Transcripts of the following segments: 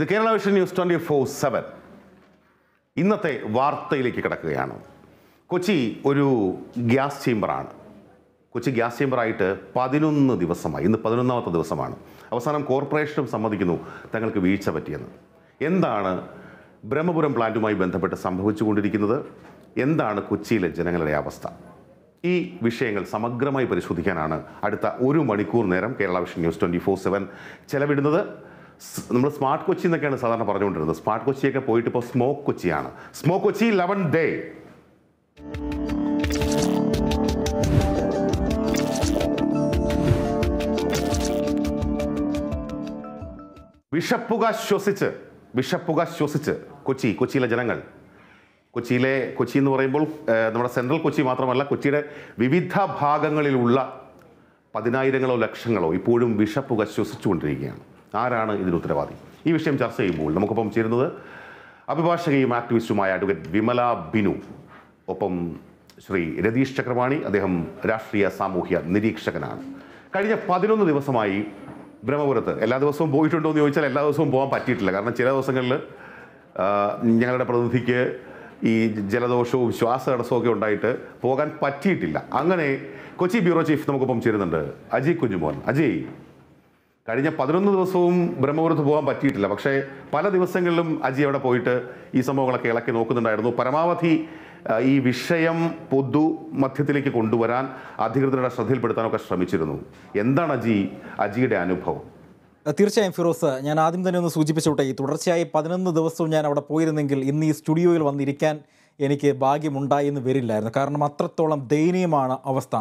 ഇത് Kerala vision news twenty four seven. ഇന്നത്തെ വാർത്തയിലേക്ക് കിടക്കുകയാണ്. കൊച്ചി ഒരു ഗ്യാസ് ചേമ്പറാണ് കൊച്ചി ഗ്യാസ് ചേമ്പറായിട്ട് പതിനൊന്ന് ദിവസമായി. ഇന്ന് പതിനൊന്നാമത്തെ ദിവസമാണ്. അവസാനം കോർപ്പറേഷനും സമ്മതിക്കുന്നു തങ്ങൾക്ക് വീഴ്ച പറ്റിയെന്ന്. എന്താണ് ബ്രഹ്മപുരം പ്ലാന്റുമായി ബന്ധപ്പെട്ട് സംഭവിച്ചുകൊണ്ടിരിക്കുന്നത്? എന്താണ് കൊച്ചിയിലെ ജനങ്ങളുടെ അവസ്ഥ? ഈ വിഷയങ്ങൾ സമഗ്രമായി പരിശോധിക്കാനാണ് അടുത്ത ഒരു മണിക്കൂർ നേരം Kerala vision news twenty four seven ചെലവിടുന്നത്. നമ്മൾ സ്മാർട്ട് കൊച്ചി എന്നൊക്കെയാണ് സാധാരണ പറഞ്ഞുകൊണ്ടിരുന്നത്. സ്മാർട്ട് കൊച്ചിയൊക്കെ പോയിട്ട് ഇപ്പോൾ smoke കൊച്ചിയാണ്. Smoke Kochi eleven day. വിഷപ്പുക ശ്വസിച്ച് വിഷപ്പുക ശ്വസിച്ച് കൊച്ചി കൊച്ചിയിലെ ജനങ്ങൾ. കൊച്ചിയിലെ കൊച്ചി എന്ന് പറയുമ്പോൾ നമ്മുടെ സെൻട്രൽ കൊച്ചി മാത്രമല്ല കൊച്ചിയുടെ വിവിധ ഭാഗങ്ങളിലുള്ള പതിനായിരങ്ങളോ ലക്ഷങ്ങളോ ഇപ്പോഴും വിഷപ്പുക ശ്വസിച്ചുകൊണ്ടിരിക്കുകയാണ്. ആരാണ് ഇതിന് ഉത്തരവാദി? ഈ വിഷയം ചർച്ച ചെയ്യുമ്പോൾ നമുക്കൊപ്പം ചേരുന്നത് അഭിഭാഷകയും ആക്ടിവിസ്റ്റുമായ അഡ്വക്കേറ്റ് വിമല ബിനു ഒപ്പം ശ്രീ രതീഷ് ചക്രവാണി അദ്ദേഹം രാഷ്ട്രീയ സാമൂഹ്യ നിരീക്ഷകനാണ്. കഴിഞ്ഞ പതിനൊന്ന് ദിവസമായി ബ്രഹ്മപുരത്ത് എല്ലാ ദിവസവും പോയിട്ടുണ്ടോ എന്ന് ചോദിച്ചാൽ എല്ലാ ദിവസവും പോകാൻ പറ്റിയിട്ടില്ല. കാരണം ചില ദിവസങ്ങളിൽ ഞങ്ങളുടെ പ്രതിനിധിക്ക് ഈ ജലദോഷവും ശ്വാസതടസ്സവും ഒക്കെ ഉണ്ടായിട്ട് പോകാൻ പറ്റിയിട്ടില്ല. അങ്ങനെ കൊച്ചി ബ്യൂറോ ചീഫ് നമുക്കൊപ്പം ചേരുന്നുണ്ട് അജയ് കുഞ്ഞുമോൻ. അജയ് കഴിഞ്ഞ പതിനൊന്ന് ദിവസവും ബ്രഹ്മപുരത്ത് പോകാൻ പറ്റിയിട്ടില്ല. പക്ഷേ പല ദിവസങ്ങളിലും അജി അവിടെ പോയിട്ട് ഈ സംഭവങ്ങളൊക്കെ ഇളക്കി നോക്കുന്നുണ്ടായിരുന്നു. പരമാവധി ഈ വിഷയം പൊതു മധ്യത്തിലേക്ക് കൊണ്ടുവരാൻ അധികൃതരുടെ ശ്രദ്ധയിൽപ്പെടുത്താനൊക്കെ ശ്രമിച്ചിരുന്നു. എന്താണ് അജി അജിയുടെ അനുഭവം? തീർച്ചയായും ഫിറോസ് ഞാൻ ആദ്യം തന്നെ ഒന്ന് സൂചിപ്പിച്ചോട്ടെ ഈ തുടർച്ചയായി പതിനൊന്ന് ദിവസവും ഞാൻ അവിടെ പോയിരുന്നെങ്കിൽ ഇന്ന് ഈ സ്റ്റുഡിയോയിൽ വന്നിരിക്കാൻ എനിക്ക് ഭാഗ്യമുണ്ടായി എന്ന് വരില്ലായിരുന്നു. കാരണം അത്രത്തോളം ദയനീയമാണ് അവസ്ഥ.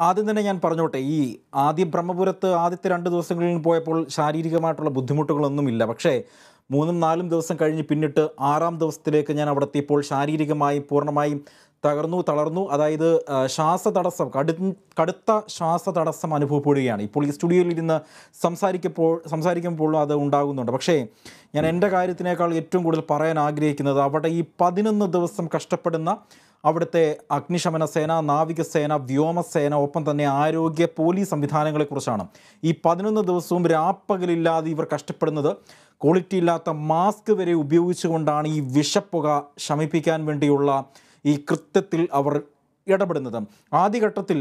ആദ്യം തന്നെ ഞാൻ പറഞ്ഞോട്ടെ ഈ ആദ്യം ബ്രഹ്മപുരത്ത് ആദ്യത്തെ രണ്ട് ദിവസങ്ങളിൽ പോയപ്പോൾ ശാരീരികമായിട്ടുള്ള ബുദ്ധിമുട്ടുകളൊന്നുമില്ല. പക്ഷേ മൂന്നും നാലും ദിവസം കഴിഞ്ഞ് പിന്നിട്ട് ആറാം ദിവസത്തിലേക്ക് ഞാൻ അവിടെ എത്തിയപ്പോൾ ശാരീരികമായി പൂർണമായും തകർന്നു തളർന്നു. അതായത് ശ്വാസ ശ്വാസതടസ്സം കടു കടുത്ത ശ്വാസതടസ്സം അനുഭവപ്പെടുകയാണ്. ഇപ്പോൾ ഈ സ്റ്റുഡിയോയിൽ ഇരുന്ന് സംസാരിക്കപ്പോൾ സംസാരിക്കുമ്പോഴും അത് ഉണ്ടാകുന്നുണ്ട്. പക്ഷേ ഞാൻ എന്റെ കാര്യത്തിനേക്കാൾ ഏറ്റവും കൂടുതൽ പറയാൻ ആഗ്രഹിക്കുന്നത് അവിടെ ഈ പതിനൊന്ന് ദിവസം കഷ്ടപ്പെടുന്ന അവിടുത്തെ അഗ്നിശമന സേന നാവികസേന വ്യോമസേന ഒപ്പം തന്നെ ആരോഗ്യ പോലീസ് സംവിധാനങ്ങളെക്കുറിച്ചാണ്. ഈ പതിനൊന്ന് ദിവസവും രാപ്പകലില്ലാതെ ഇവർ കഷ്ടപ്പെടുന്നത്. ക്വാളിറ്റി ഇല്ലാത്ത മാസ്ക് വരെ ഉപയോഗിച്ചുകൊണ്ടാണ് ഈ വിഷപ്പുക ശമിപ്പിക്കാൻ വേണ്ടിയുള്ള ഈ കൃത്യത്തിൽ അവർ ഇടപെടുന്നത്. ആദ്യഘട്ടത്തിൽ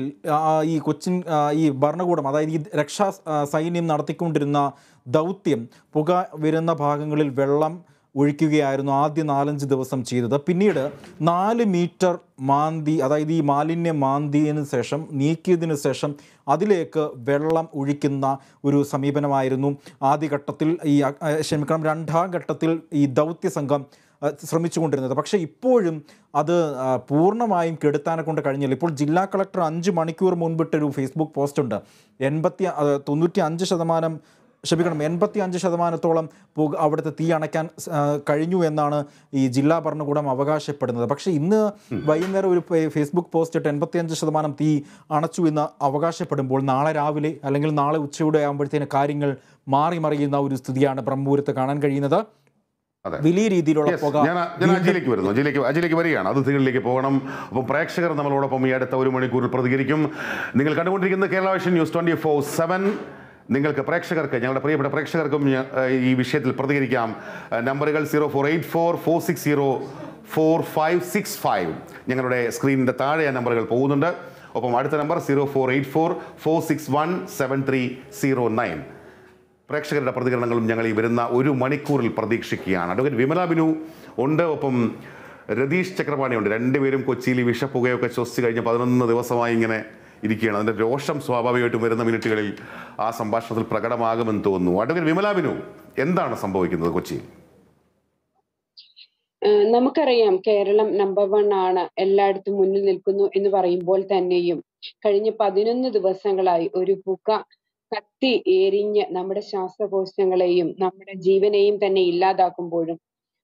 ഈ കൊച്ചിൻ ഈ ഭരണകൂടം അതായത് ഈ രക്ഷാ സൈന്യം നടത്തിക്കൊണ്ടിരുന്ന ദൗത്യം പുക വരുന്ന ഭാഗങ്ങളിൽ വെള്ളം ഒഴിക്കുകയായിരുന്നു ആദ്യ നാലഞ്ച് ദിവസം ചെയ്തത്. പിന്നീട് നാല് മീറ്റർ മാന്തി അതായത് ഈ മാലിന്യം മാന്തിയതിനു ശേഷം നീക്കിയതിന് ശേഷം അതിലേക്ക് വെള്ളം ഒഴിക്കുന്ന ഒരു സമീപനമായിരുന്നു. ആദ്യഘട്ടത്തിൽ ഈ ക്ഷമിക്കണം രണ്ടാം ഘട്ടത്തിൽ ഈ ദൗത്യ സംഘം ശ്രമിച്ചുകൊണ്ടിരുന്നത്. പക്ഷേ ഇപ്പോഴും അത് പൂർണമായും കെടുത്താനെ കൊണ്ട് കഴിഞ്ഞില്ല. ഇപ്പോൾ ജില്ലാ കളക്ടർ അഞ്ച് മണിക്കൂർ മുൻപിട്ടൊരു ഫേസ്ബുക്ക് പോസ്റ്റ് ഉണ്ട്. എൺപത്തി തൊണ്ണൂറ്റി അഞ്ച് ശതമാനം ക്ഷമിക്കണം എൺപത്തി അഞ്ച് ശതമാനത്തോളം പുക അവിടുത്തെ തീ അണയ്ക്കാൻ കഴിഞ്ഞു എന്നാണ് ഈ ജില്ലാ ഭരണകൂടം അവകാശപ്പെടുന്നത്. പക്ഷേ ഇന്ന് വൈകുന്നേരം ഒരു ഫേസ്ബുക്ക് പോസ്റ്റ് ഇട്ട് എൺപത്തി അഞ്ച് ശതമാനം തീ അണച്ചു എന്ന് അവകാശപ്പെടുമ്പോൾ നാളെ രാവിലെ അല്ലെങ്കിൽ നാളെ ഉച്ചയോടെ ആകുമ്പോഴത്തേന് കാര്യങ്ങൾ മാറി മറിയുന്ന ഒരു സ്ഥിതിയാണ് ബ്രഹ്മപുരത്ത് കാണാൻ കഴിയുന്നത്. വലിയ രീതിയിലുള്ള പുക ഞാൻ ഞാൻ അജിയിലേക്ക് വരുന്നു. അജിലേക്ക് അജിലേക്ക് വരികയാണ്. അതിഥികളിലേക്ക് പോകണം. അപ്പം പ്രേക്ഷകർ നമ്മളോടൊപ്പം ഈ അടുത്ത ഒരു മണിക്കൂറിൽ പ്രതികരിക്കും. നിങ്ങൾ കണ്ടുകൊണ്ടിരിക്കുന്നത് Kerala vision news twenty four seven. നിങ്ങൾക്ക് പ്രേക്ഷകർക്ക് ഞങ്ങളുടെ പ്രിയപ്പെട്ട പ്രേക്ഷകർക്കും ഈ വിഷയത്തിൽ പ്രതികരിക്കാം. നമ്പറുകൾ zero four eight four four six zero four five six five. ഞങ്ങളുടെ സ്ക്രീനിന്റെ താഴെ ആ നമ്പറുകൾ പോകുന്നുണ്ട്. ഒപ്പം അടുത്ത number zero four eight four four six one seven three zero nine. പ്രേക്ഷകരുടെ പ്രതികരണങ്ങളും ഞങ്ങൾ ഈ വരുന്ന ഒരു മണിക്കൂറിൽ പ്രതീക്ഷിക്കുകയാണ്. അഡ്വക്കേറ്റ് വിമല ബിനു ഉണ്ട്. ഒപ്പം രതീഷ് ചക്രപാണി ഉണ്ട്. രണ്ടുപേരും കൊച്ചിയിൽ വിഷപ്പുകയൊക്കെ ശ്വസിച്ച് കഴിഞ്ഞ് പതിനൊന്ന് ദിവസമായി ഇങ്ങനെ ഇരിക്കുകയാണ്. അതിന്റെ രോഷം സ്വാഭാവികമായിട്ടും വരുന്ന മിനിറ്റുകളിൽ ആ സംഭാഷണത്തിൽ പ്രകടമാകുമെന്ന് തോന്നുന്നു. അഡ്വക്കേറ്റ് വിമല ബിനു എന്താണ് സംഭവിക്കുന്നത് കൊച്ചിയിൽ നമുക്കറിയാം കേരളം നമ്പർ വൺ ആണ് എല്ലായിടത്തും മുന്നിൽ നിൽക്കുന്നു എന്ന് പറയുമ്പോൾ തന്നെയും. കഴിഞ്ഞ പതിനൊന്ന് ദിവസങ്ങളായി ഒരു പുക കത്തി എരിഞ്ഞ് നമ്മുടെ ശ്വാസകോശങ്ങളെയും നമ്മുടെ ജീവനെയും തന്നെ ഇല്ലാതാക്കുമ്പോഴും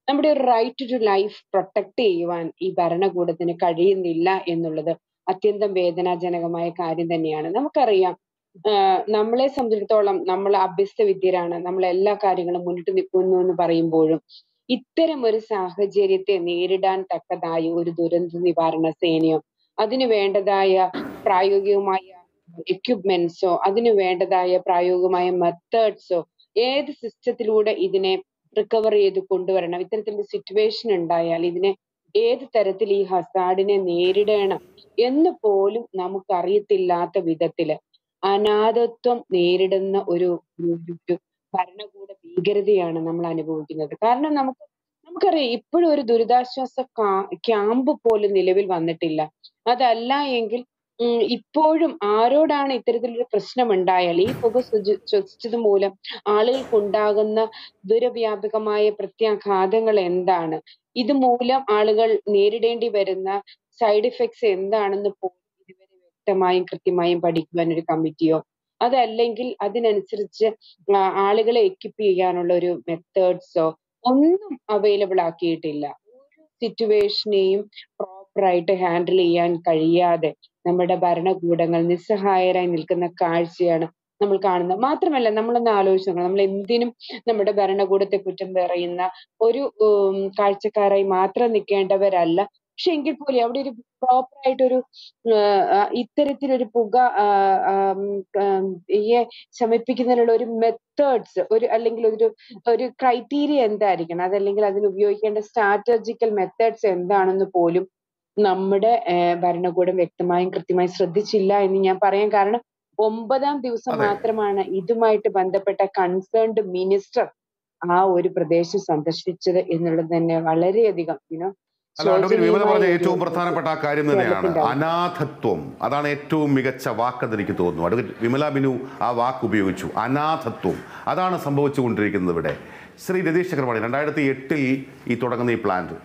നമ്മുടെ റൈറ്റ് ടു ലൈഫ് പ്രൊട്ടക്ട് ചെയ്യുവാൻ ഈ ഭരണകൂടത്തിന് കഴിയുന്നില്ല എന്നുള്ളത് അത്യന്തം വേദനാജനകമായ കാര്യം തന്നെയാണ്. നമുക്കറിയാം നമ്മളെ സംബന്ധിച്ചിടത്തോളം നമ്മൾ അഭ്യസ്ത വിദ്യരാണ് നമ്മൾ എല്ലാ കാര്യങ്ങളും മുന്നിട്ട് നിൽക്കുന്നു എന്ന് പറയുമ്പോഴും ഇത്തരം ഒരു സാഹചര്യത്തെ നേരിടാൻ തക്കതായ ഒരു ദുരന്ത നിവാരണ സേനയോ അതിന് വേണ്ടതായ പ്രായോഗികമായ എക്യുപ്മെന്റ്സോ അതിന് വേണ്ടതായ പ്രായോഗികമായ മെത്തേഡ്സോ ഏത് സിസ്റ്റത്തിലൂടെ ഇതിനെ റിക്കവർ ചെയ്ത് കൊണ്ടുവരണം ഇത്തരത്തിലൊരു സിറ്റുവേഷൻ ഉണ്ടായാൽ ഇതിനെ ഏത് തരത്തിൽ ഈ ഹസാഡിനെ നേരിടണം എന്ന് പോലും നമുക്കറിയത്തില്ലാത്ത വിധത്തിൽ അനാഥത്വം നേരിടുന്ന ഒരു ഭരണകൂട ഭീകരതയാണ് നമ്മൾ അനുഭവിക്കുന്നത്. കാരണം നമുക്ക് നമുക്കറിയാം ഇപ്പോഴും ഒരു ദുരിതാശ്വാസ ക്യാമ്പ് പോലും നിലവിൽ വന്നിട്ടില്ല. അതല്ല എങ്കിൽ ഇപ്പോഴും ആരോടാണ് ഇത്തരത്തിലൊരു പ്രശ്നം ഉണ്ടായാൽ ഈ പുക ശ്വസി- ശ്വസിച്ചത് മൂലം ആളുകൾക്കുണ്ടാകുന്ന ദുരവ്യാപകമായ പ്രത്യാഘാതങ്ങൾ എന്താണ്? ഇത് മൂലം ആളുകൾ നേരിടേണ്ടി വരുന്ന സൈഡ് ഇഫക്ട്സ് എന്താണെന്ന് പോലും ഇതുവരെ വ്യക്തമായും കൃത്യമായും പഠിക്കുവാൻ ഒരു കമ്മിറ്റിയോ അതല്ലെങ്കിൽ അതിനനുസരിച്ച് ആളുകളെ എക്യുപ്പ് ചെയ്യാനുള്ള ഒരു മെത്തേഡ്സോ ഒന്നും അവൈലബിൾ ആക്കിയിട്ടില്ല. സിറ്റുവേഷനെയും പ്രോപ്പറായിട്ട് ഹാൻഡിൽ ചെയ്യാൻ കഴിയാതെ നമ്മുടെ ഭരണകൂടങ്ങൾ നിസ്സഹായരായി നിൽക്കുന്ന കാഴ്ചയാണ് നമ്മൾ കാണുന്നത് മാത്രമല്ല നമ്മളൊന്ന് ആലോചിച്ച് നോക്കണം. നമ്മൾ എന്തിനും നമ്മുടെ ഭരണകൂടത്തെ കുറ്റം പറയുന്ന ഒരു കാഴ്ചക്കാരായി മാത്രം നിൽക്കേണ്ടവരല്ല. പക്ഷെ എങ്കിൽ പോലും അവിടെ ഒരു പ്രോപ്പർ ആയിട്ടൊരു ഇത്തരത്തിലൊരു പുക ശമിപ്പിക്കുന്നതിനുള്ള ഒരു മെത്തേഡ്സ് ഒരു അല്ലെങ്കിൽ ഒരു ഒരു ക്രൈറ്റീരിയ എന്തായിരിക്കണം? അതല്ലെങ്കിൽ അതിന് ഉപയോഗിക്കേണ്ട സ്ട്രാറ്റജിക്കൽ മെത്തേഡ്സ് എന്താണെന്ന് പോലും നമ്മുടെ ഭരണകൂടം വ്യക്തമായും കൃത്യമായും ശ്രദ്ധിച്ചില്ല എന്ന് ഞാൻ പറയാൻ കാരണം ഒമ്പതാം ദിവസം മാത്രമാണ് ഇതുമായിട്ട് ബന്ധപ്പെട്ട കൺസേൺഡ് മിനിസ്റ്റർ ആ ഒരു പ്രദേശം സന്ദർശിച്ചത് എന്നുള്ളത് തന്നെ വളരെയധികം യുനോ പറഞ്ഞ ഏറ്റവും പ്രധാനപ്പെട്ട ആ കാര്യം തന്നെയാണ്. അനാഥത്വം അതാണ് ഏറ്റവും മികച്ച വാക്കെന്ന് എനിക്ക് തോന്നുന്നു. അഡ്വക്കേറ്റ് വിമല ബിനു ആ വാക്ക് ഉപയോഗിച്ചു. അനാഥത്വം അതാണ് സംഭവിച്ചുകൊണ്ടിരിക്കുന്നത് ഇവിടെ. ശ്രീ രതീഷ് ചക്രപാണി രണ്ടായിരത്തി എട്ടിൽ ഈ തുടങ്ങുന്ന ഈ പ്ലാന്റ്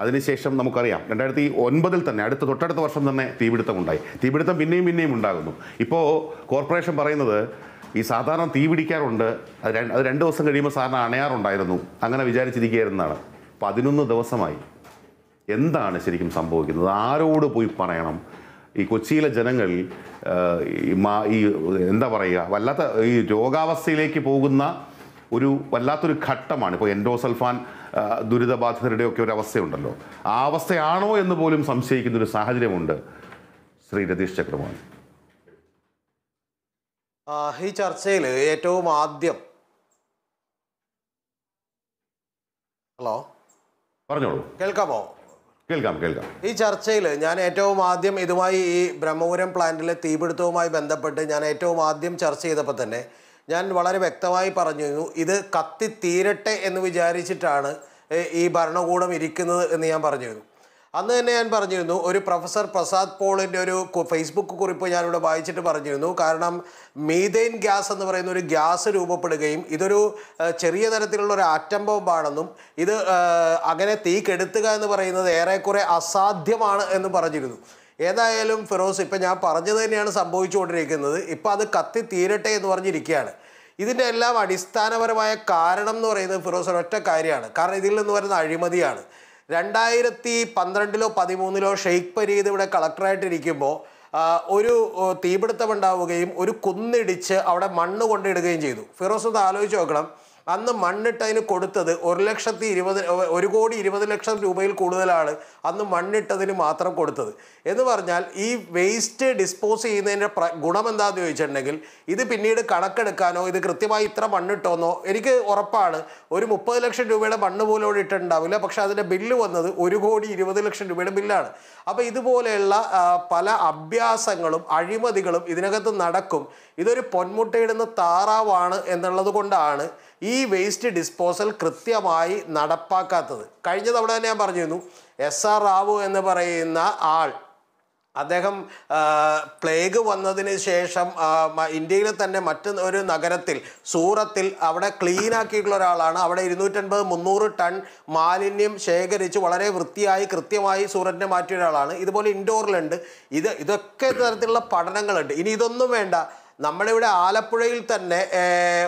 അതിനുശേഷം നമുക്കറിയാം രണ്ടായിരത്തി ഒൻപതിൽ തന്നെ അടുത്ത തൊട്ടടുത്ത വർഷം തന്നെ തീപിടുത്തം ഉണ്ടായി. തീപിടുത്തം പിന്നെയും പിന്നെയും ഉണ്ടാകുന്നു. ഇപ്പോൾ കോർപ്പറേഷൻ പറയുന്നത് ഈ സാധാരണ തീ പിടിക്കാറുണ്ട് അത് അത് രണ്ട് ദിവസം കഴിയുമ്പോൾ സാധാരണ അണയാറുണ്ടായിരുന്നു. അങ്ങനെ വിചാരിച്ചിരിക്കുകയായിരുന്നാണ് പതിനൊന്ന് ദിവസമായി. എന്താണ് ശരിക്കും സംഭവിക്കുന്നത്? ആരോട് പോയി പറയണം? ഈ കൊച്ചിയിലെ ജനങ്ങൾ ഈ എന്താ പറയുക വല്ലാത്ത ഈ രോഗാവസ്ഥയിലേക്ക് പോകുന്ന ഒരു വല്ലാത്തൊരു ഘട്ടമാണ്. ഇപ്പോൾ എൻഡോസൽഫാൻ ദുരിതബാധിതരുടെ ദുരിതബാധിതരുടെയൊക്കെ ഒരു അവസ്ഥയുണ്ടല്ലോ. ആ അവസ്ഥയാണോ എന്ന് പോലും സംശയിക്കുന്ന ഒരു സാഹചര്യമുണ്ട്. ശ്രീ രതീഷ് ചക്രവാണി ഈ ചർച്ചയിൽ ഏറ്റവും ആദ്യം ഹലോ? പറഞ്ഞോളൂ. കേൾക്കാമോ? കേൾക്കാം കേൾക്കാം. ഈ ചർച്ചയിൽ ഞാൻ ഏറ്റവും ആദ്യം ഇതുമായി ഈ ബ്രഹ്മപുരം പ്ലാന്റിലെ തീപിടുത്തവുമായി ബന്ധപ്പെട്ട് ഞാൻ ഏറ്റവും ആദ്യം ചർച്ച ചെയ്തപ്പോൾ തന്നെ ഞാൻ വളരെ വ്യക്തമായി പറഞ്ഞു ഇത് കത്തി തീരട്ടെ എന്ന് വിചാരിച്ചിട്ടാണ് ഈ ഭരണകൂടം ഇരിക്കുന്നത് എന്ന് ഞാൻ പറഞ്ഞിരുന്നു. അന്ന് തന്നെ ഞാൻ പറഞ്ഞിരുന്നു ഒരു പ്രൊഫസർ പ്രസാദ് പോളിന്റെ ഒരു ഫേസ്ബുക്ക് കുറിപ്പ് ഞാനിവിടെ വായിച്ചിട്ട് പറഞ്ഞിരുന്നു. കാരണം മീതെയിൻ ഗ്യാസ് എന്ന് പറയുന്ന ഒരു ഗ്യാസ് രൂപപ്പെടുകയും ഇതൊരു ചെറിയ തരത്തിലുള്ള ഒരു ആറ്റം ബോംബാണെന്നും ഇത് അങ്ങനെ തീ കെടുത്തുക എന്ന് പറയുന്നത് ഏറെക്കുറെ അസാധ്യമാണ് എന്ന് പറഞ്ഞിരുന്നു. ഏതായാലും ഫിറോസ് ഇപ്പം ഞാൻ പറഞ്ഞത് തന്നെയാണ് സംഭവിച്ചുകൊണ്ടിരിക്കുന്നത്. ഇപ്പം അത് കത്തി തീരട്ടെ എന്ന് പറഞ്ഞിരിക്കുകയാണ്. ഇതിന്റെ എല്ലാം അടിസ്ഥാനപരമായ കാരണം എന്ന് പറയുന്നത് ഫിറോസ് ഒരൊറ്റ കാര്യമാണ്. കാരണം ഇതിൽ നിന്ന് വരുന്ന അഴിമതിയാണ്. രണ്ടായിരത്തി പന്ത്രണ്ടിലോ പതിമൂന്നിലോ ഷെയ്ഖ് പരീദ് ഇവിടെ കളക്ടറായിട്ടിരിക്കുമ്പോൾ ഒരു തീപിടുത്തമുണ്ടാവുകയും ഒരു കുന്നിടിച്ച് അവിടെ മണ്ണ് കൊണ്ടിടുകയും ചെയ്തു. ഫിറോസ് ഒന്ന് ആലോചിച്ച് നോക്കണം. അന്ന് മണ്ണിട്ട് അതിന് കൊടുത്തത് ഒരു ലക്ഷത്തി ഇരുപത് ഒരു കോടി ഇരുപത് ലക്ഷം രൂപയിൽ കൂടുതലാണ് അന്ന് മണ്ണിട്ടതിന് മാത്രം കൊടുത്തത്. എന്ന് പറഞ്ഞാൽ ഈ വേസ്റ്റ് ഡിസ്പോസ് ചെയ്യുന്നതിന്റെ ഗുണം എന്താണെന്ന് ചോദിച്ചിട്ടുണ്ടെങ്കിൽ ഇത് പിന്നീട് കണക്കെടുക്കാനോ ഇത് കൃത്യമായി ഇത്ര മണ്ണിട്ടോന്നോ എനിക്ക് ഉറപ്പാണ് ഒരു മുപ്പത് ലക്ഷം രൂപയുടെ മണ്ണ് പോലും ഇവിടെ ഇട്ടിട്ടുണ്ടാവില്ല. പക്ഷേ അതിന്റെ ബില്ല് വന്നത് ഒരു കോടി ഇരുപത് ലക്ഷം രൂപയുടെ ബില്ലാണ്. അപ്പോൾ ഇതുപോലെയുള്ള പല അഭ്യാസങ്ങളും അഴിമതികളും ഇതിനകത്ത് നടക്കും. ഇതൊരു പൊന്മുട്ടയിടുന്ന താറാവാണ് എന്നുള്ളത് കൊണ്ടാണ് ഈ വേസ്റ്റ് ഡിസ്പോസൽ കൃത്യമായി നടപ്പാക്കാത്തത്. കഴിഞ്ഞ തവണ ഞാൻ പറഞ്ഞിരുന്നു എസ് ആർ റാവു എന്ന് പറയുന്ന ആൾ അദ്ദേഹം പ്ലേഗ് വന്നതിന് ശേഷം ഇന്ത്യയിലെ തന്നെ മറ്റ് ഒരു നഗരത്തിൽ സൂറത്തിൽ അവിടെ ക്ലീൻ ആക്കിയിട്ടുള്ള ഒരാളാണ്. അവിടെ ഇരുന്നൂറ്റൻപത് മുന്നൂറ് ടൺ മാലിന്യം ശേഖരിച്ച് വളരെ വൃത്തിയായി കൃത്യമായി സൂററ്റിനെ മാറ്റിയ ഒരാളാണ്. ഇതുപോലെ ഇൻഡോറിലുണ്ട് ഇത് ഇതൊക്കെ തരത്തിലുള്ള പഠനങ്ങളുണ്ട്. ഇനി ഇതൊന്നും വേണ്ട. നമ്മളിവിടെ ആലപ്പുഴയിൽ തന്നെ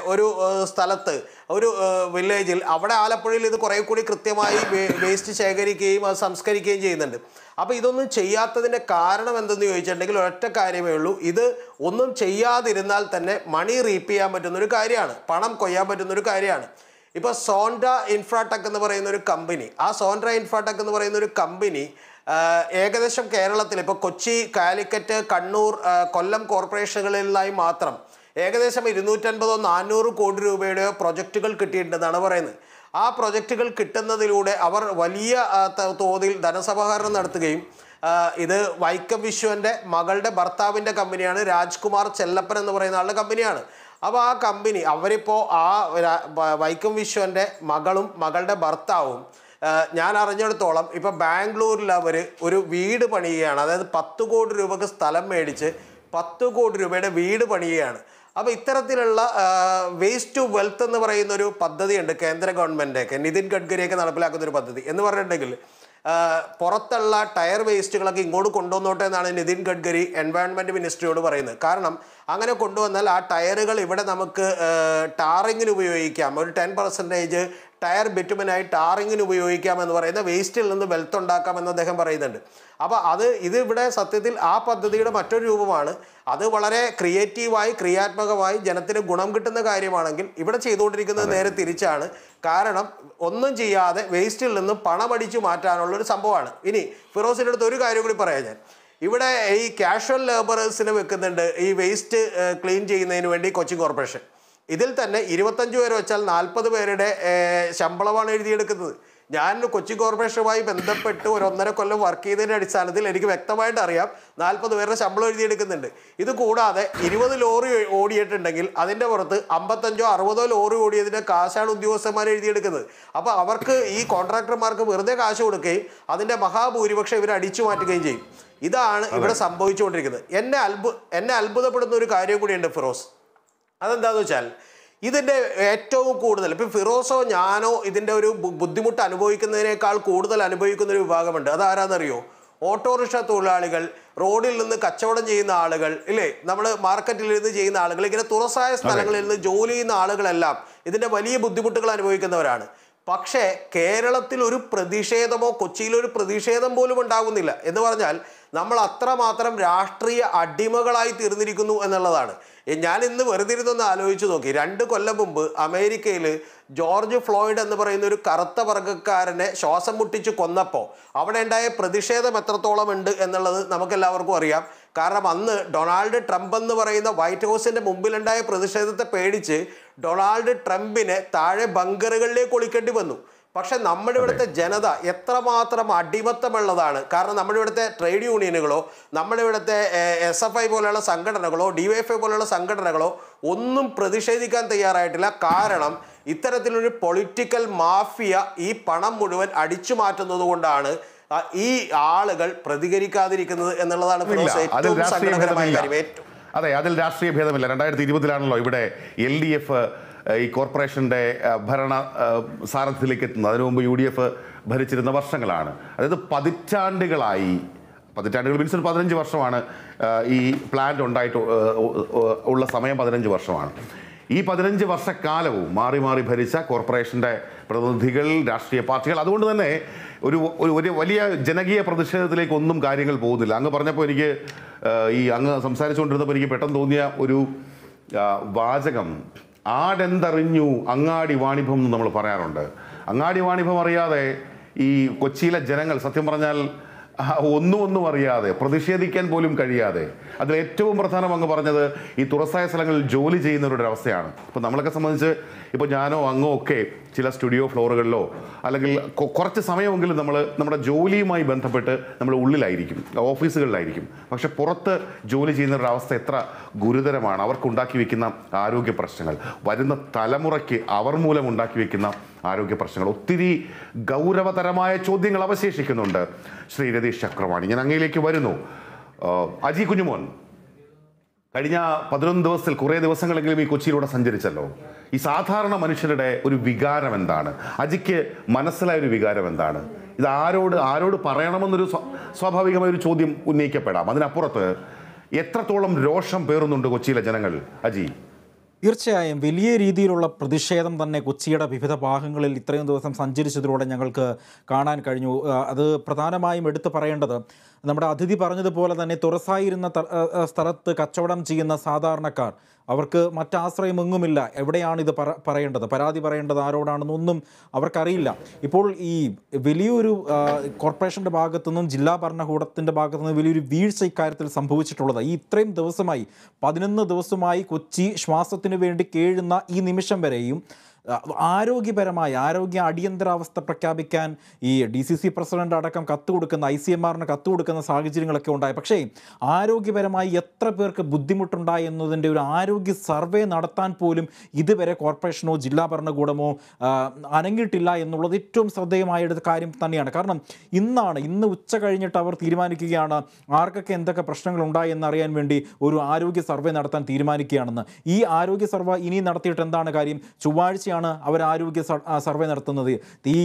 ഒരു സ്ഥലത്ത് ഒരു വില്ലേജിൽ അവിടെ ആലപ്പുഴയിൽ ഇത് കുറേ കൂടി കൃത്യമായി വേസ്റ്റ് ശേഖരിക്കുകയും അത് സംസ്കരിക്കുകയും ചെയ്യുന്നുണ്ട്. അപ്പോൾ ഇതൊന്നും ചെയ്യാത്തതിന്റെ കാരണം എന്തെന്ന് ചോദിച്ചിട്ടുണ്ടെങ്കിൽ ഒരൊറ്റ കാര്യമേ ഉള്ളൂ. ഇത് ഒന്നും ചെയ്യാതിരുന്നാൽ തന്നെ മണി റീപ്പ് ചെയ്യാൻ പറ്റുന്നൊരു കാര്യമാണ്. പണം കൊയ്യാൻ പറ്റുന്നൊരു കാര്യമാണ്. ഇപ്പോൾ സോൻഡ ഇൻഫ്രാടെക് എന്ന് പറയുന്ന ഒരു കമ്പനി ആ സോൺഡ ഇൻഫ്രാടെക് എന്ന് പറയുന്ന ഒരു കമ്പനി ഏകദേശം കേരളത്തിൽ ഇപ്പോൾ കൊച്ചി കാലിക്കറ്റ് കണ്ണൂർ കൊല്ലം കോർപ്പറേഷനുകളിലായി മാത്രം ഏകദേശം ഇരുന്നൂറ്റൻപതോ നാനൂറ് കോടി രൂപയുടെ പ്രൊജക്റ്റുകൾ കിട്ടിയിട്ടുണ്ടെന്നാണ് പറയുന്നത്. ആ പ്രൊജക്റ്റുകൾ കിട്ടുന്നതിലൂടെ അവർ വലിയ തോതിൽ ധനസമാഹരണം നടത്തുകയും ഇത് വൈക്കം വിശ്വന്റെ മകളുടെ ഭർത്താവിന്റെ കമ്പനിയാണ് രാജ്കുമാർ ചെല്ലപ്പൻ എന്ന് പറയുന്ന ആളുടെ കമ്പനിയാണ്. അപ്പോൾ ആ കമ്പനി അവരിപ്പോൾ ആ വൈക്കം വിശ്വന്റെ മകളും മകളുടെ ഭർത്താവും ഞാൻ അറിഞ്ഞിടത്തോളം ഇപ്പൊ ബാംഗ്ലൂരിൽ അവർ ഒരു വീട് പണിയുകയാണ്. അതായത് പത്ത് കോടി രൂപക്ക് സ്ഥലം മേടിച്ച് പത്ത് കോടി രൂപയുടെ വീട് പണിയുകയാണ്. അപ്പോൾ ഇത്തരത്തിലുള്ള വേസ്റ്റ് ടു വെൽത്ത് എന്ന് പറയുന്ന ഒരു പദ്ധതിയുണ്ട് കേന്ദ്ര ഗവൺമെന്റൊക്കെ നിതിൻ ഗഡ്കരിയൊക്കെ നടപ്പിലാക്കുന്ന ഒരു പദ്ധതി എന്ന് പറഞ്ഞിട്ടുണ്ടെങ്കിൽ പുറത്തുള്ള ടയർ വേസ്റ്റുകളൊക്കെ ഇങ്ങോട്ട് കൊണ്ടുവന്നോട്ടെ എന്നാണ് നിതിൻ ഗഡ്കരി എൻവയോൺമെന്റ് മിനിസ്ട്രിയോട് പറയുന്നത്. കാരണം അങ്ങനെ കൊണ്ടുവന്നാൽ ആ ടയറുകൾ ഇവിടെ നമുക്ക് ടാറിങ്ങിന് ഉപയോഗിക്കാം. ഒരു ടെൻ പെർസെന്റേജ് ടയർ ബിറ്റുമനായി ടാറിങ്ങിന് ഉപയോഗിക്കാം എന്ന് പറയുന്ന വേസ്റ്റിൽ നിന്ന് വെൽത്ത് ഉണ്ടാക്കാം എന്ന് അദ്ദേഹം പറയുന്നുണ്ട്. അപ്പോൾ അത് ഇത് ഇവിടെ സത്യത്തിൽ ആ പദ്ധതിയുടെ മറ്റൊരു രൂപമാണ്. അത് വളരെ ക്രിയേറ്റീവായി ക്രിയാത്മകമായി ജനത്തിന് ഗുണം കിട്ടുന്ന കാര്യമാണെങ്കിൽ ഇവിടെ ചെയ്തുകൊണ്ടിരിക്കുന്നത് നേരെ തിരിച്ചാണ്. കാരണം ഒന്നും ചെയ്യാതെ വേസ്റ്റിൽ നിന്നും പണമടിച്ചു മാറ്റാനുള്ള ഒരു സംഭവമാണ്. ഇനി ഫിറോസിന്റെ അടുത്ത് ഒരു കാര്യം കൂടി പറയാം ഞാൻ. ഇവിടെ ഈ കാഷ്വൽ ലേബറേഴ്സിന് വെക്കുന്നുണ്ട് ഈ വേസ്റ്റ് ക്ലീൻ ചെയ്യുന്നതിന് വേണ്ടി കൊച്ചിൻ കോർപ്പറേഷൻ ഇതിൽ തന്നെ ഇരുപത്തഞ്ച് പേര് വെച്ചാൽ നാൽപ്പത് പേരുടെ ശമ്പളമാണ് എഴുതിയെടുക്കുന്നത്. ഞാൻ കൊച്ചി കോർപ്പറേഷനുമായി ബന്ധപ്പെട്ട് ഒരു ഒന്നര കൊല്ലം വർക്ക് ചെയ്തതിന്റെ അടിസ്ഥാനത്തിൽ എനിക്ക് വ്യക്തമായിട്ട് അറിയാം നാൽപ്പത് പേരുടെ ശമ്പളം എഴുതിയെടുക്കുന്നുണ്ട്. ഇത് കൂടാതെ ഇരുപത് ലോറി ഓടിയിട്ടുണ്ടെങ്കിൽ അതിന്റെ പുറത്ത് അമ്പത്തഞ്ചോ അറുപതോ ലോറി ഓടിയതിന്റെ കാശാണ് ഉദ്യോഗസ്ഥന്മാർ എഴുതിയെടുക്കുന്നത്. അപ്പോൾ അവർക്ക് ഈ കോൺട്രാക്ടർമാർക്ക് വെറുതെ കാശ് കൊടുക്കുകയും അതിന്റെ മഹാഭൂരിപക്ഷം ഇവർ അടിച്ചു മാറ്റുകയും ചെയ്യും. ഇതാണ് ഇവിടെ സംഭവിച്ചുകൊണ്ടിരിക്കുന്നത്. എന്നെ അത്ഭു എന്നെ അത്ഭുതപ്പെടുന്ന ഒരു കാര്യം കൂടിയുണ്ട് ഫിറോസ്. അതെന്താണെന്ന് വെച്ചാൽ ഇതിന്റെ ഏറ്റവും കൂടുതൽ ഇപ്പം ഫിറോസോ ഞാനോ ഇതിന്റെ ഒരു ബുദ്ധിമുട്ട് അനുഭവിക്കുന്നതിനേക്കാൾ കൂടുതൽ അനുഭവിക്കുന്ന ഒരു വിഭാഗമുണ്ട്. അതാരാന്നറിയോ? ഓട്ടോറിക്ഷ തൊഴിലാളികൾ റോഡിൽ നിന്ന് കച്ചവടം ചെയ്യുന്ന ആളുകൾ ഇല്ലേ? നമ്മൾ മാർക്കറ്റിൽ നിന്ന് ചെയ്യുന്ന ആളുകൾ ഇങ്ങനെ തുറസായ സ്ഥലങ്ങളിൽ നിന്ന് ജോലി ചെയ്യുന്ന ആളുകളെല്ലാം ഇതിന്റെ വലിയ ബുദ്ധിമുട്ടുകൾ അനുഭവിക്കുന്നവരാണ്. പക്ഷേ കേരളത്തിൽ ഒരു പ്രതിഷേധമോ കൊച്ചിയിൽ ഒരു പ്രതിഷേധം പോലും ഉണ്ടാകുന്നില്ല. എന്ന് പറഞ്ഞാൽ നമ്മൾ അത്രമാത്രം രാഷ്ട്രീയ അടിമകളായി തീർന്നിരിക്കുന്നു എന്നുള്ളതാണ്. ഞാൻ ഇന്ന് വെറുതെ ഇരുന്നൊന്ന് ആലോചിച്ച് നോക്കി. രണ്ട് കൊല്ലം മുമ്പ് അമേരിക്കയിൽ ജോർജ് ഫ്ലോയിഡ് എന്ന് പറയുന്ന ഒരു കറുത്ത വർഗക്കാരനെ ശ്വാസം മുട്ടിച്ച് കൊന്നപ്പോൾ അവിടെ ഉണ്ടായ പ്രതിഷേധം എത്രത്തോളം ഉണ്ട് എന്നുള്ളത് നമുക്കെല്ലാവർക്കും അറിയാം. കാരണം അന്ന് ഡൊണാൾഡ് ട്രംപ് എന്ന് പറയുന്ന വൈറ്റ് ഹൗസിന്റെ മുമ്പിലുണ്ടായ പ്രതിഷേധത്തെ പേടിച്ച് ഡൊണാൾഡ് ട്രംപിനെ താഴെ ബങ്കറുകളിലേക്ക് ഒളിക്കേണ്ടി വന്നു. പക്ഷെ നമ്മുടെ ഇവിടുത്തെ ജനത എത്രമാത്രം അടിമത്തമുള്ളതാണ്. കാരണം നമ്മുടെ ഇവിടുത്തെ ട്രേഡ് യൂണിയനുകളോ നമ്മുടെ ഇവിടുത്തെ എസ് എഫ് ഐ പോലെയുള്ള സംഘടനകളോ ഡിവൈഎഫ്ഐ പോലെയുള്ള സംഘടനകളോ ഒന്നും പ്രതിഷേധിക്കാൻ തയ്യാറായിട്ടില്ല. കാരണം ഇത്തരത്തിലൊരു പൊളിറ്റിക്കൽ മാഫിയ ഈ പണം മുഴുവൻ അടിച്ചു മാറ്റുന്നത് കൊണ്ടാണ് ഈ ആളുകൾ പ്രതികരിക്കാതിരിക്കുന്നത് എന്നുള്ളതാണ് ഏറ്റവും സങ്കടകരമായ കാര്യം. ഏറ്റവും അതെ അതിൽ രാഷ്ട്രീയ ഭേദമില്ല. രണ്ടായിരത്തി ഇരുപതിലാണല്ലോ ഇവിടെ എൽ ഡി എഫ് ഈ കോർപ്പറേഷന്റെ ഭരണ സാരഥ്യത്തിലേക്ക് എത്തുന്നത്. അതിനു മുമ്പ് യു ഡി എഫ് ഭരിച്ചിരുന്ന വർഷങ്ങളാണ്. അതായത് പതിറ്റാണ്ടുകളായി പതിറ്റാണ്ടുകൾ മീൻസ് ഒരു പതിനഞ്ച് വർഷമാണ് ഈ പ്ലാന്റ് ഉണ്ടായിട്ട് ഉള്ള സമയം പതിനഞ്ച് വർഷമാണ്. ഈ പതിനഞ്ച് വർഷക്കാലവും മാറി മാറി ഭരിച്ച കോർപ്പറേഷന്റെ പ്രതിനിധികൾ രാഷ്ട്രീയ പാർട്ടികൾ അതുകൊണ്ട് തന്നെ ഒരു ഒരു ഒരു വലിയ ജനകീയ പ്രതിഷേധത്തിലേക്ക് ഒന്നും കാര്യങ്ങൾ പോകുന്നില്ല. അങ്ങ് പറഞ്ഞപ്പോൾ എനിക്ക് ഈ അങ്ങ് സംസാരിച്ചുകൊണ്ടിരുന്നപ്പോൾ എനിക്ക് പെട്ടെന്ന് തോന്നിയ ഒരു വാചകം ആടെന്തറിഞ്ഞു അങ്ങാടി വാണിഭം എന്ന് നമ്മൾ പറയാറുണ്ട്. അങ്ങാടി വാണിഭം അറിയാതെ ഈ കൊച്ചിയിലെ ജനങ്ങൾ സത്യം പറഞ്ഞാൽ ആ, ഒന്നും ഒന്നും അറിയാതെ പ്രതിഷേധിക്കാൻ പോലും കഴിയാതെ. അതിൽ ഏറ്റവും പ്രധാനം അങ്ങ് പറഞ്ഞത് ഈ തുറസായ സ്ഥലങ്ങളിൽ ജോലി ചെയ്യുന്നവരുടെ അവസ്ഥയാണ് ഇപ്പോൾ നമ്മളൊക്കെ സംബന്ധിച്ച് ഇപ്പോൾ ഞാനോ അങ്ങോ ഒക്കെ ചില സ്റ്റുഡിയോ ഫ്ലോറുകളിലോ അല്ലെങ്കിൽ കുറച്ച് സമയമെങ്കിലും നമ്മൾ നമ്മുടെ ജോലിയുമായി ബന്ധപ്പെട്ട് നമ്മൾ ഉള്ളിലായിരിക്കും ഓഫീസുകളിലായിരിക്കും. പക്ഷെ പുറത്ത് ജോലി ചെയ്യുന്നവരുടെ അവസ്ഥ എത്ര ഗുരുതരമാണ്. അവർക്കുണ്ടാക്കി വെക്കുന്ന ആരോഗ്യ പ്രശ്നങ്ങൾ വരുന്ന തലമുറയ്ക്ക് അവർ മൂലം ഉണ്ടാക്കി വെക്കുന്ന ആരോഗ്യ പ്രശ്നങ്ങൾ ഒത്തിരി ഗൗരവതരമായ ചോദ്യങ്ങൾ അവശേഷിക്കുന്നുണ്ട്. ശ്രീ രതീഷ് ചക്രവാണി ഞാൻ അങ്ങയിലേക്ക് വരുന്നു. അജി കുഞ്ഞുമോൻ കഴിഞ്ഞ പതിനൊന്ന് ദിവസത്തിൽ കുറേ ദിവസങ്ങളെങ്കിലും ഈ കൊച്ചിയിലൂടെ സഞ്ചരിച്ചല്ലോ. ഈ സാധാരണ മനുഷ്യരുടെ ഒരു വികാരം എന്താണ്? അജിക്ക് മനസ്സിലായ ഒരു വികാരം എന്താണ്? ഇത് ആരോട് ആരോട് പറയണമെന്നൊരു സ്വ- സ്വാഭാവികമായ ഒരു ചോദ്യം ഉന്നയിക്കപ്പെടാം. അതിനപ്പുറത്ത് എത്രത്തോളം രോഷം പേറുന്നുണ്ട് കൊച്ചിയിലെ ജനങ്ങൾ? അജി. തീർച്ചയായും വലിയ രീതിയിലുള്ള പ്രതിഷേധം തന്നെ കൊച്ചിയുടെ വിവിധ ഭാഗങ്ങളിൽ ഇത്രയും ദിവസം സഞ്ചരിച്ചതിലൂടെ ഞങ്ങൾക്ക് കാണാൻ കഴിഞ്ഞു. അത് പ്രധാനമായും എടുത്തു പറയേണ്ടത് നമ്മുടെ അതിഥി പറഞ്ഞതുപോലെ തന്നെ തുറസായിരുന്ന സ്ഥലത്ത് കച്ചവടം ചെയ്യുന്ന സാധാരണക്കാർ അവർക്ക് മറ്റാശ്രയമൊന്നുമില്ല. എവിടെയാണ് ഇത് പറ പറയേണ്ടത്? പരാതി പറയേണ്ടത് ആരോടാണെന്നൊന്നും അവർക്കറിയില്ല. ഇപ്പോൾ ഈ വലിയൊരു കോർപ്പറേഷന്റെ ഭാഗത്തു നിന്നും ജില്ലാ ഭരണകൂടത്തിന്റെ ഭാഗത്തു നിന്നും വലിയൊരു വീഴ്ച ഇക്കാര്യത്തിൽ സംഭവിച്ചിട്ടുള്ളത്. ഈ ഇത്രയും ദിവസമായി പതിനൊന്ന് ദിവസമായി കൊച്ചി ശ്വാസത്തിന് വേണ്ടി കേഴുന്ന ഈ നിമിഷം വരെയും ആരോഗ്യപരമായി ആരോഗ്യ അടിയന്തരാവസ്ഥ പ്രഖ്യാപിക്കാൻ ഈ ഡി സി സി പ്രസിഡന്റ് അടക്കം കത്ത് കൊടുക്കുന്ന ഐ സി എം ആറിന് കത്ത് കൊടുക്കുന്ന സാഹചര്യങ്ങളൊക്കെ ഉണ്ടായി. പക്ഷേ ആരോഗ്യപരമായി എത്ര പേർക്ക് ബുദ്ധിമുട്ടുണ്ടായി എന്നതിന്റെ ഒരു ആരോഗ്യ സർവേ നടത്താൻ പോലും ഇതുവരെ കോർപ്പറേഷനോ ജില്ലാ ഭരണകൂടമോ അനങ്ങിയിട്ടില്ല എന്നുള്ളത് ഏറ്റവും ശ്രദ്ധേയമായ ഒരു കാര്യം തന്നെയാണ്. കാരണം ഇന്നാണ് ഇന്ന് ഉച്ച കഴിഞ്ഞിട്ട് അവർ തീരുമാനിക്കുകയാണ് ആർക്കൊക്കെ എന്തൊക്കെ പ്രശ്നങ്ങൾ ഉണ്ടായി എന്നറിയാൻ വേണ്ടി ഒരു ആരോഗ്യ സർവേ നടത്താൻ തീരുമാനിക്കുകയാണെന്ന്. ഈ ആരോഗ്യ സർവേ ഇനി നടത്തിയിട്ട് എന്താണ് കാര്യം? ചൊവ്വാഴ്ചയാണ് അവർ ആരോഗ്യ സർവേ നടത്തുന്നത്? ഈ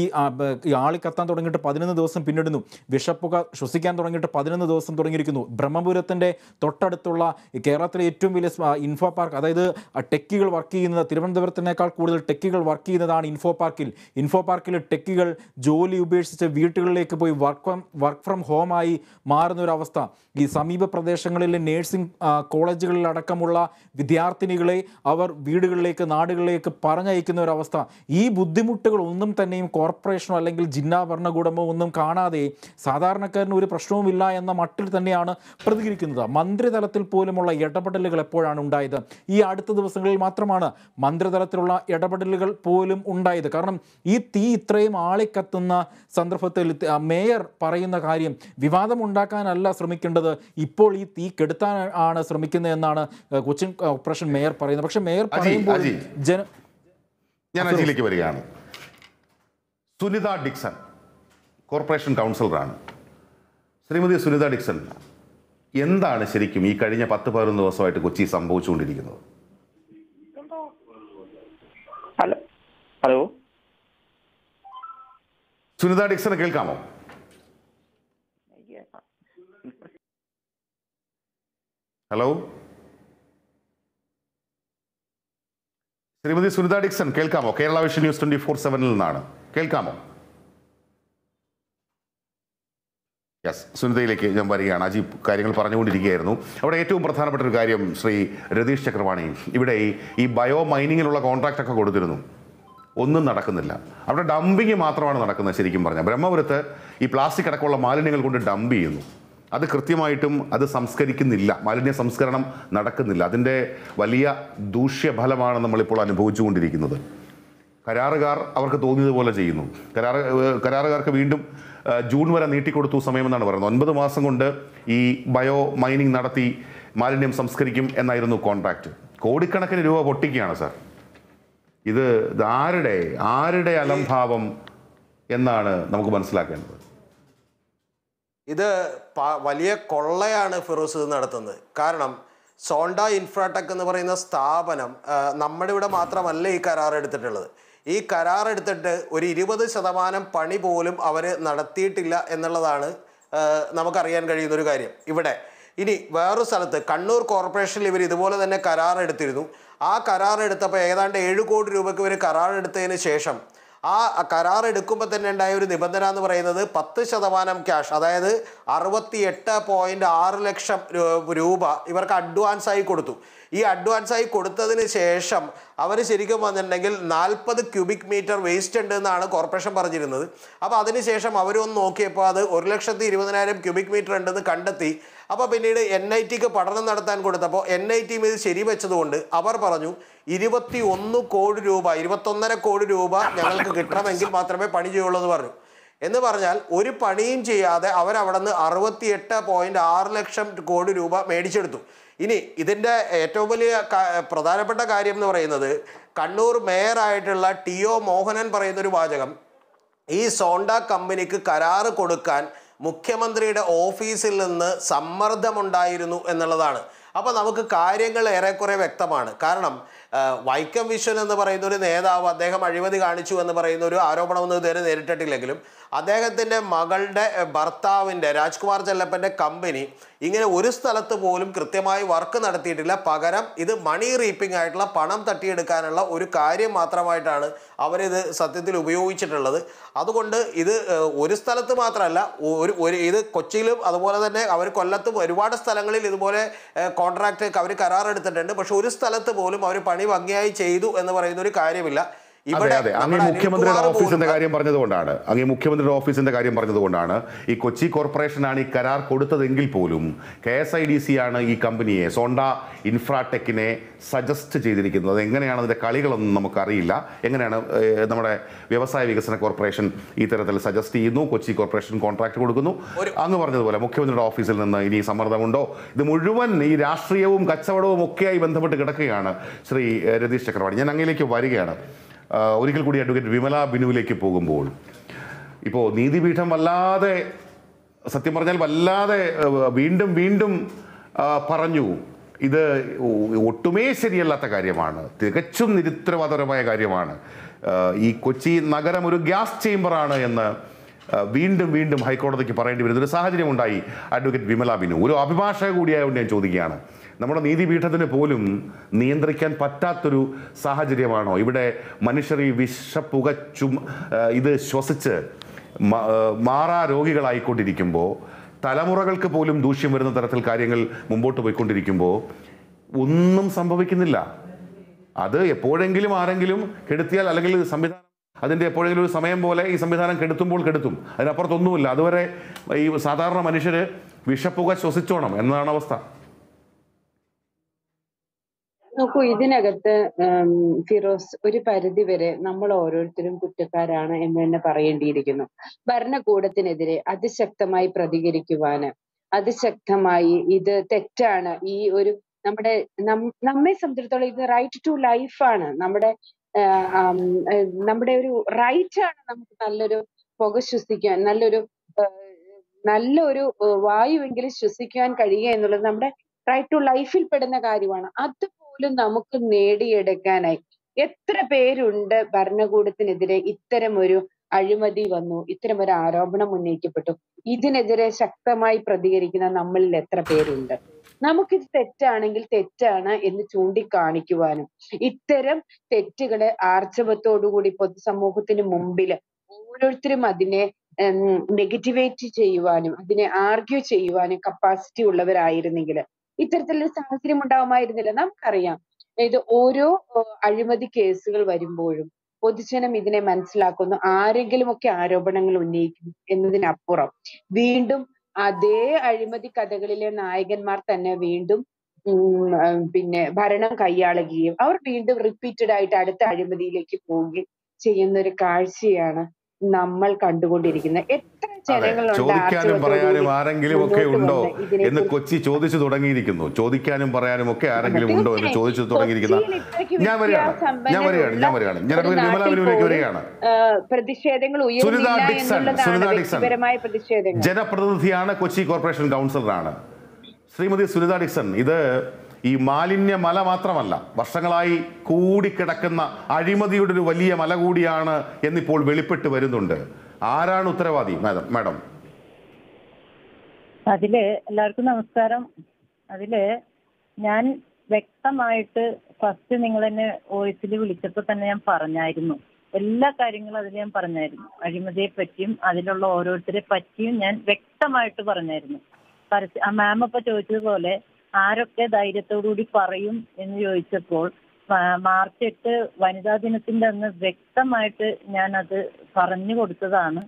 ആളി കത്താൻ തുടങ്ങിയിട്ട് പതിനൊന്ന് ദിവസം പിന്നിടുന്നു. വിഷപ്പുക ശ്വസിക്കാൻ തുടങ്ങിയിട്ട് പതിനൊന്ന് ദിവസം തുടങ്ങിയിരിക്കുന്നു. ബ്രഹ്മപുരത്തിന്റെ തൊട്ടടുത്തുള്ള കേരളത്തിലെ ഏറ്റവും വലിയ ഇൻഫോ പാർക്ക് അതായത് ടെക്കികൾ വർക്ക് ചെയ്യുന്നത് തിരുവനന്തപുരത്തിനേക്കാൾ കൂടുതൽ ടെക്കുകൾ വർക്ക് ചെയ്യുന്നതാണ് ഇൻഫോ പാർക്കിൽ ഇൻഫോ പാർക്കിൽ ടെക്കുകൾ ജോലി ഉപേക്ഷിച്ച് വീട്ടുകളിലേക്ക് പോയി വർക്ക് ഫ്രം വർക്ക് ഫ്രം ഹോമായി മാറുന്ന ഒരു അവസ്ഥ. ഈ സമീപ പ്രദേശങ്ങളിലെ നേഴ്സിംഗ് കോളേജുകളിലടക്കമുള്ള വിദ്യാർത്ഥിനികളെ അവർ വീടുകളിലേക്ക് നാടുകളിലേക്ക് പറഞ്ഞയക്കുന്ന ഒരു അവസ്ഥ ഈ ബുദ്ധിമുട്ടുകൾ ഒന്നും തന്നെയും കോർപ്പറേഷനോ അല്ലെങ്കിൽ ജില്ലാ ഭരണകൂടമോ ഒന്നും കാണാതെ സാധാരണക്കാരന് ഒരു പ്രശ്നവുമില്ല എന്ന മട്ടിൽ തന്നെയാണ് പ്രതികരിക്കുന്നത്. മന്ത്രിതലത്തിൽ പോലുമുള്ള ഇടപെടലുകൾ എപ്പോഴാണ് ഉണ്ടായത്? ഈ അടുത്ത ദിവസങ്ങളിൽ മാത്രമാണ് മന്ത്രിതലത്തിലുള്ള ഇടപെടലുകൾ പോലും ഉണ്ടായത്. കാരണം ഈ തീ ഇത്രയും ആളിക്കത്തുന്ന സന്ദർഭത്തിൽ മേയർ പറയുന്ന കാര്യം വിവാദമുണ്ടാക്കാനല്ല ശ്രമിക്കേണ്ടത്. ഇപ്പോൾ ഈ തീ കെടുത്താൻ ആണ് ശ്രമിക്കുന്നത് എന്നാണ് കൊച്ചിൻ കോർപ്പറേഷൻ മേയർ പറയുന്നത്. പക്ഷേ മേയർ പറയുമ്പോൾ ജന ഞാൻ അജിയിലേക്ക് വരികയാണ്. സുനിത ഡിക്സൺ കോർപ്പറേഷൻ കൗൺസിലറാണ്. ശ്രീമതി സുനിത ഡിക്സൺ എന്താണ് ശരിക്കും ഈ കഴിഞ്ഞ പത്ത് പതിനൊന്ന് ദിവസമായിട്ട് കൊച്ചി സംഭവിച്ചുകൊണ്ടിരിക്കുന്നത്? ഹലോ? ഹലോ? സുനിത ഡിക്സനെ കേൾക്കാമോ? ഹലോ? ശ്രീമതി സുനിത ഡിക്സൺ കേൾക്കാമോ? Kerala vision news twenty four സെവനിൽ നിന്നാണ്. കേൾക്കാമോ? യെസ് സുനിതയിലേക്ക് ഞാൻ വരികയാണ്. അജി കാര്യങ്ങൾ പറഞ്ഞുകൊണ്ടിരിക്കുകയായിരുന്നു. അവിടെ ഏറ്റവും പ്രധാനപ്പെട്ട ഒരു കാര്യം ശ്രീ രതീഷ് ചക്രവാണി ഇവിടെ ഈ ബയോ മൈനിങ്ങിലുള്ള കോൺട്രാക്റ്റ് ഒക്കെ കൊടുത്തിരുന്നു. ഒന്നും നടക്കുന്നില്ല. അവിടെ ഡംപിങ് മാത്രമാണ് നടക്കുന്നത് ശരിക്കും പറഞ്ഞാൽ. ബ്രഹ്മപുരത്ത് ഈ പ്ലാസ്റ്റിക് അടക്കമുള്ള മാലിന്യങ്ങൾ കൊണ്ട് ഡംപ് ചെയ്യുന്നു. അത് കൃത്യമായിട്ടും അത് സംസ്കരിക്കുന്നില്ല. മാലിന്യ സംസ്കരണം നടക്കുന്നില്ല. അതിന്റെ വലിയ ദൂഷ്യഫലമാണ് നമ്മളിപ്പോൾ അനുഭവിച്ചുകൊണ്ടിരിക്കുന്നത്. കരാറുകാർ അവർക്ക് തോന്നിയതുപോലെ ചെയ്യുന്നു. കരാറ് കരാറുകാർക്ക് വീണ്ടും ജൂൺ വരെ നീട്ടിക്കൊടുത്തു സമയമെന്നാണ് പറയുന്നത്. ഒൻപത് മാസം കൊണ്ട് ഈ ബയോ മൈനിങ് നടത്തി മാലിന്യം സംസ്കരിക്കും എന്നായിരുന്നു കോൺട്രാക്റ്റ് കോടിക്കണക്കിന് രൂപ പൊട്ടിക്കുകയാണ് സാർ. ഇത് ആരുടെ ആരുടെ അലംഭാവം എന്നാണ് നമുക്ക് മനസ്സിലാക്കേണ്ടത്. ഇത് വലിയ കൊള്ളയാണ് ഫിറോസ് നടത്തുന്നത്. കാരണം സോണ്ട ഇൻഫ്രാടെക് എന്ന് പറയുന്ന സ്ഥാപനം നമ്മുടെ ഇവിടെ മാത്രമല്ല ഈ കരാർ എടുത്തിട്ടുള്ളത്. ഈ കരാർ എടുത്തിട്ട് ഒരു ഇരുപത് ശതമാനം പണി പോലും അവർ നടത്തിയിട്ടില്ല എന്നുള്ളതാണ് നമുക്കറിയാൻ കഴിയുന്ന ഒരു കാര്യം. ഇവിടെ ഇനി വേറൊരു സ്ഥലത്ത് കണ്ണൂർ കോർപ്പറേഷനിൽ ഇവർ ഇതുപോലെ തന്നെ കരാർ എടുത്തിരുന്നു. ആ കരാർ എടുത്തപ്പോൾ ഏതാണ്ട് ഏഴ് കോടി രൂപയ്ക്ക് ഇവർ കരാർ എടുത്തതിന് ശേഷം ആ കരാർ എടുക്കുമ്പോൾ തന്നെ ഉണ്ടായ ഒരു നിബന്ധന എന്ന് പറയുന്നത് പത്ത് ശതമാനം ക്യാഷ് അതായത് അറുപത്തി എട്ട് പോയിന്റ് ആറ് ലക്ഷം രൂപ ഇവർക്ക് അഡ്വാൻസ് ആയി കൊടുത്തു. ഈ അഡ്വാൻസ് ആയി കൊടുത്തതിന് ശേഷം അവർ ശരിക്കും വന്നിട്ടുണ്ടെങ്കിൽ നാൽപ്പത് ക്യൂബിക് മീറ്റർ വേസ്റ്റ് ഉണ്ട് എന്നാണ് കോർപ്പറേഷൻ പറഞ്ഞിരുന്നത്. അപ്പോൾ അതിനുശേഷം അവരൊന്ന് നോക്കിയപ്പോൾ അത് ഒരു ലക്ഷത്തി ഇരുപതിനായിരം ക്യൂബിക് മീറ്റർ ഉണ്ടെന്ന് കണ്ടെത്തി. അപ്പോൾ പിന്നീട് എൻ ഐ ടിക്ക് പഠനം നടത്താൻ കൊടുത്തപ്പോൾ എൻ ഐ ടി ഇത് ശരിവെച്ചതുകൊണ്ട് അവർ പറഞ്ഞു ഇരുപത്തി ഒന്ന് കോടി രൂപ ഇരുപത്തൊന്നര കോടി രൂപ ഞങ്ങൾക്ക് കിട്ടണമെങ്കിൽ മാത്രമേ പണി ചെയ്യുള്ളൂ എന്ന് പറഞ്ഞു. എന്ന് പറഞ്ഞാൽ ഒരു പണിയും ചെയ്യാതെ അവരവിടെ നിന്ന് അറുപത്തിയെട്ട് പോയിന്റ് ആറ് ലക്ഷം കോടി രൂപ മേടിച്ചെടുത്തു. ഇനി ഇതിന്റെ ഏറ്റവും വലിയ പ്രധാനപ്പെട്ട കാര്യം എന്ന് പറയുന്നത് കണ്ണൂർ മേയറായിട്ടുള്ള ടി ഒ മോഹനൻ പറയുന്നൊരു വാചകം ഈ സോണ്ട കമ്പനിക്ക് കരാറ് കൊടുക്കാൻ മുഖ്യമന്ത്രിയുടെ ഓഫീസിൽ നിന്ന് സമ്മർദ്ദമുണ്ടായിരുന്നു എന്നുള്ളതാണ്. അപ്പോൾ നമുക്ക് കാര്യങ്ങൾ ഏറെക്കുറെ വ്യക്തമാണ്. കാരണം വൈക്കം വിശ്വൻ എന്ന് പറയുന്ന ഒരു നേതാവ് അദ്ദേഹം അഴിമതി കാണിച്ചു എന്ന് പറയുന്ന ഒരു ആരോപണമൊന്നും ഇതുവരെ നേരിട്ടിട്ടില്ലെങ്കിലും അദ്ദേഹത്തിന്റെ മകളുടെ ഭർത്താവിന്റെ രാജ്കുമാർ ചെല്ലപ്പന്റെ കമ്പനി ഇങ്ങനെ ഒരു സ്ഥലത്ത് പോലും കൃത്യമായി വർക്ക് നടത്തിയിട്ടില്ല. പകരം ഇത് മണി റീപ്പിംഗ് ആയിട്ടുള്ള പണം തട്ടിയെടുക്കാനുള്ള ഒരു കാര്യം മാത്രമായിട്ടാണ് അവരിത് സത്യത്തിൽ ഉപയോഗിച്ചിട്ടുള്ളത്. അതുകൊണ്ട് ഇത് ഒരു സ്ഥലത്ത് മാത്രമല്ല ഒരു ഒരു ഇത് കൊച്ചിയിലും അതുപോലെ തന്നെ അവർ കൊല്ലത്തും ഒരുപാട് സ്ഥലങ്ങളിൽ ഇതുപോലെ കോൺട്രാക്റ്റ് അവർ കരാറെടുത്തിട്ടുണ്ട് പക്ഷെ ഒരു സ്ഥലത്ത് പോലും അവർ പണി ഭംഗിയായി ചെയ്തു എന്ന് പറയുന്ന ഒരു കാര്യമില്ല. ഇവിടെ അതെ അങ്ങ് മുഖ്യമന്ത്രിയുടെ ഓഫീസിന്റെ കാര്യം പറഞ്ഞതുകൊണ്ടാണ്. അങ്ങേ മുഖ്യമന്ത്രിയുടെ ഓഫീസിന്റെ കാര്യം പറഞ്ഞതുകൊണ്ടാണ് ഈ കൊച്ചി കോർപ്പറേഷനാണ് ഈ കരാർ കൊടുത്തതെങ്കിൽ പോലും K S I D C ആണ് ഈ കമ്പനിയെ സോണ്ട ഇൻഫ്രാടെക്കിനെ സജസ്റ്റ് ചെയ്തിരിക്കുന്നത്. എങ്ങനെയാണ് അതിന്റെ കളികളൊന്നും നമുക്കറിയില്ല. എങ്ങനെയാണ് നമ്മുടെ വ്യവസായ വികസന കോർപ്പറേഷൻ ഈ തരത്തിൽ സജസ്റ്റ് ചെയ്യുന്നു? കൊച്ചി കോർപ്പറേഷൻ കോൺട്രാക്ട് കൊടുക്കുന്നു. അങ്ങ് പറഞ്ഞതുപോലെ മുഖ്യമന്ത്രിയുടെ ഓഫീസിൽ നിന്ന് ഇനി സമ്മർദ്ദമുണ്ടോ? ഇത് മുഴുവൻ ഈ രാഷ്ട്രീയവും കച്ചവടവും ഒക്കെയായി ബന്ധപ്പെട്ട് കിടക്കുകയാണ് ശ്രീ രതീഷ് ചക്രവാണി ഞാൻ അങ്ങയിലേക്ക് വരികയാണ്. ഒരിക്കൽ കൂടി അഡ്വക്കേറ്റ് വിമല ബിനുവിലേക്ക് പോകുമ്പോൾ ഇപ്പോൾ നീതിപീഠം വല്ലാതെ സത്യം പറഞ്ഞാൽ വല്ലാതെ വീണ്ടും വീണ്ടും പറഞ്ഞു ഇത് ഒട്ടുമേ ശരിയല്ലാത്ത കാര്യമാണ് തികച്ചും നിരുത്തരവാദപരമായ കാര്യമാണ്. ഈ കൊച്ചി നഗരം ഒരു ഗ്യാസ് ചേംബറാണ് എന്ന് വീണ്ടും വീണ്ടും ഹൈക്കോടതിക്ക് പറയേണ്ടി വരുന്ന ഒരു സാഹചര്യം ഉണ്ടായി അഡ്വക്കേറ്റ് വിമല ബിനു. ഒരു അഭിഭാഷക കൂടിയായതുകൊണ്ട് ഞാൻ ചോദിക്കുകയാണ് നമ്മുടെ നീതിപീഠത്തിന് പോലും നിയന്ത്രിക്കാൻ പറ്റാത്തൊരു സാഹചര്യമാണോ? ഇവിടെ മനുഷ്യർ ഈ വിഷപ്പുകച്ചും ഇത് ശ്വസിച്ച് മാറാ രോഗികളായിക്കൊണ്ടിരിക്കുമ്പോൾ തലമുറകൾക്ക് പോലും ദൂഷ്യം വരുന്ന തരത്തിൽ കാര്യങ്ങൾ മുമ്പോട്ട് പോയിക്കൊണ്ടിരിക്കുമ്പോൾ ഒന്നും സംഭവിക്കുന്നില്ല. അത് എപ്പോഴെങ്കിലും ആരെങ്കിലും കെടുത്തിയാൽ അല്ലെങ്കിൽ സംവിധാനം അതിന്റെ എപ്പോഴെങ്കിലും ഒരു സമയം പോലെ ഈ സംവിധാനം കെടുത്തുമ്പോൾ കെടുത്തും. അതിനപ്പുറത്തൊന്നുമില്ല. അതുവരെ ഈ സാധാരണ മനുഷ്യർ വിഷപ്പുക ശ്വസിച്ചോണം എന്നതാണ് അവസ്ഥ. നോക്കൂ ഇതിനകത്ത് ഫിറോസ് ഒരു പരിധി വരെ നമ്മൾ ഓരോരുത്തരും കുറ്റക്കാരാണ് എന്ന് തന്നെ പറയേണ്ടിയിരിക്കുന്നു. ഭരണകൂടത്തിനെതിരെ അതിശക്തമായി പ്രതികരിക്കുവാന് അതിശക്തമായി ഇത് തെറ്റാണ്. ഈ ഒരു നമ്മുടെ നമ്മെ സംബന്ധിച്ചിടത്തോളം ഇത് റൈറ്റ് ടു ലൈഫാണ് നമ്മുടെ നമ്മുടെ ഒരു റൈറ്റ് ആണ് നമുക്ക് നല്ലൊരു പുക ശ്വസിക്കാൻ നല്ലൊരു നല്ലൊരു വായുവെങ്കിലും ശ്വസിക്കാൻ കഴിയുക എന്നുള്ളത് നമ്മുടെ റൈറ്റ് ടു ലൈഫിൽ പെടുന്ന കാര്യമാണ്. അതുപോലും നമുക്ക് നേടിയെടുക്കാനായി. എത്ര പേരുണ്ട് ഭരണകൂടത്തിനെതിരെ ഇത്തരം ഒരു അഴിമതി വന്നു ഇത്തരം ഒരു ആരോപണം ഉന്നയിക്കപ്പെട്ടു? ഇതിനെതിരെ ശക്തമായി പ്രതികരിക്കുന്ന നമ്മളിൽ എത്ര പേരുണ്ട്? നമുക്കിത് തെറ്റാണെങ്കിൽ തെറ്റാണ് എന്ന് ചൂണ്ടിക്കാണിക്കുവാനും ഇത്തരം തെറ്റുകളെ ആർജവത്തോടുകൂടി പൊതുസമൂഹത്തിന് മുമ്പിൽ ഓരോരുത്തരും അതിനെ നെഗറ്റിവേറ്റ് ചെയ്യുവാനും അതിനെ ആർഗ്യൂ ചെയ്യുവാനും കപ്പാസിറ്റി ഉള്ളവരായിരുന്നെങ്കിൽ ഇത്തരത്തിലൊരു സാഹചര്യം ഉണ്ടാവുമായിരുന്നില്ല നമുക്കറിയാം. ഇത് ഓരോ അഴിമതി കേസുകൾ വരുമ്പോഴും പൊതുജനം ഇതിനെ മനസ്സിലാക്കുന്നു. ആരെങ്കിലും ഒക്കെ ആരോപണങ്ങൾ ഉന്നയിക്കും എന്നതിനപ്പുറം വീണ്ടും അതേ അഴിമതി കഥകളിലെ നായകന്മാർ തന്നെ വീണ്ടും പിന്നെ ഭരണം കൈയാളുകയും അവർ വീണ്ടും റിപ്പീറ്റഡ് ആയിട്ട് അടുത്ത അഴിമതിയിലേക്ക് പോവുകയും ചെയ്യുന്ന ഒരു കാഴ്ചയാണ് നമ്മൾ കണ്ടുകൊണ്ടിരിക്കുന്നത് എത്ര ചോദിക്കാനും പറയാനും ആരെങ്കിലും ഒക്കെ ഉണ്ടോ? എന്ന് കൊച്ചി ചോദിച്ചു തുടങ്ങിയിരിക്കുന്നു. ചോദിക്കാനും പറയാനും ഒക്കെ ആരെങ്കിലും ഉണ്ടോ എന്ന് ചോദിച്ചു തുടങ്ങിയിരിക്കുന്ന ഞാൻ വരികയാണ്. ഞാൻ വരികയാണ്. ഞാൻ വരികയാണ്. ഞാൻ വിമല വരികയാണ്. ആ, പ്രതിഷേധങ്ങൾ സുനിത ഡിക്സൺ, സുനിത ഡിക്സൺ. പ്രതിഷേധങ്ങൾ. ജനപ്രതിനിധിയാണ് കൊച്ചി കോർപ്പറേഷൻ കൗൺസിലറാണ്. ശ്രീമതി സുനിത ഡിക്സൺ ഇത് ഈ മാലിന്യ മല മാത്രമല്ല വർഷങ്ങളായി കൂടിക്കിടക്കുന്ന അഴിമതിയുടെ ഒരു വലിയ മല കൂടിയാണ് എന്നിപ്പോൾ വെളിപ്പെട്ട് വരുന്നുണ്ട്. ആരാണ് ഉത്തരവാദി മാഡം? മാഡം. അതിൽ എല്ലാവർക്കും നമസ്കാരം. അതിൽ ഞാൻ വ്യക്തമായിട്ട് ഫസ്റ്റ് നിങ്ങൾ എന്നെ വോയിസിൽ വിളിച്ചപ്പോൾ തന്നെ ഞാൻ പറഞ്ഞായിരുന്നു. എല്ലാ കാര്യങ്ങളും അതിൽ ഞാൻ പറഞ്ഞായിരുന്നു. അഴിമതിയെ പറ്റിയും അതിലുള്ള ഓരോരുത്തരെ പറ്റിയും ഞാൻ വ്യക്തമായിട്ട് പറഞ്ഞായിരുന്നു. പരസ്യ മാം ഇപ്പൊ ചോദിച്ചതുപോലെ ആരൊക്കെ ധൈര്യത്തോടുകൂടി പറയും എന്ന് ചോദിച്ചപ്പോൾ മാർച്ച് എട്ട് വനിതാ ദിനത്തിന്റെ അന്ന് വ്യക്തമായിട്ട് ഞാൻ അത് പറഞ്ഞു കൊടുത്തതാണ്.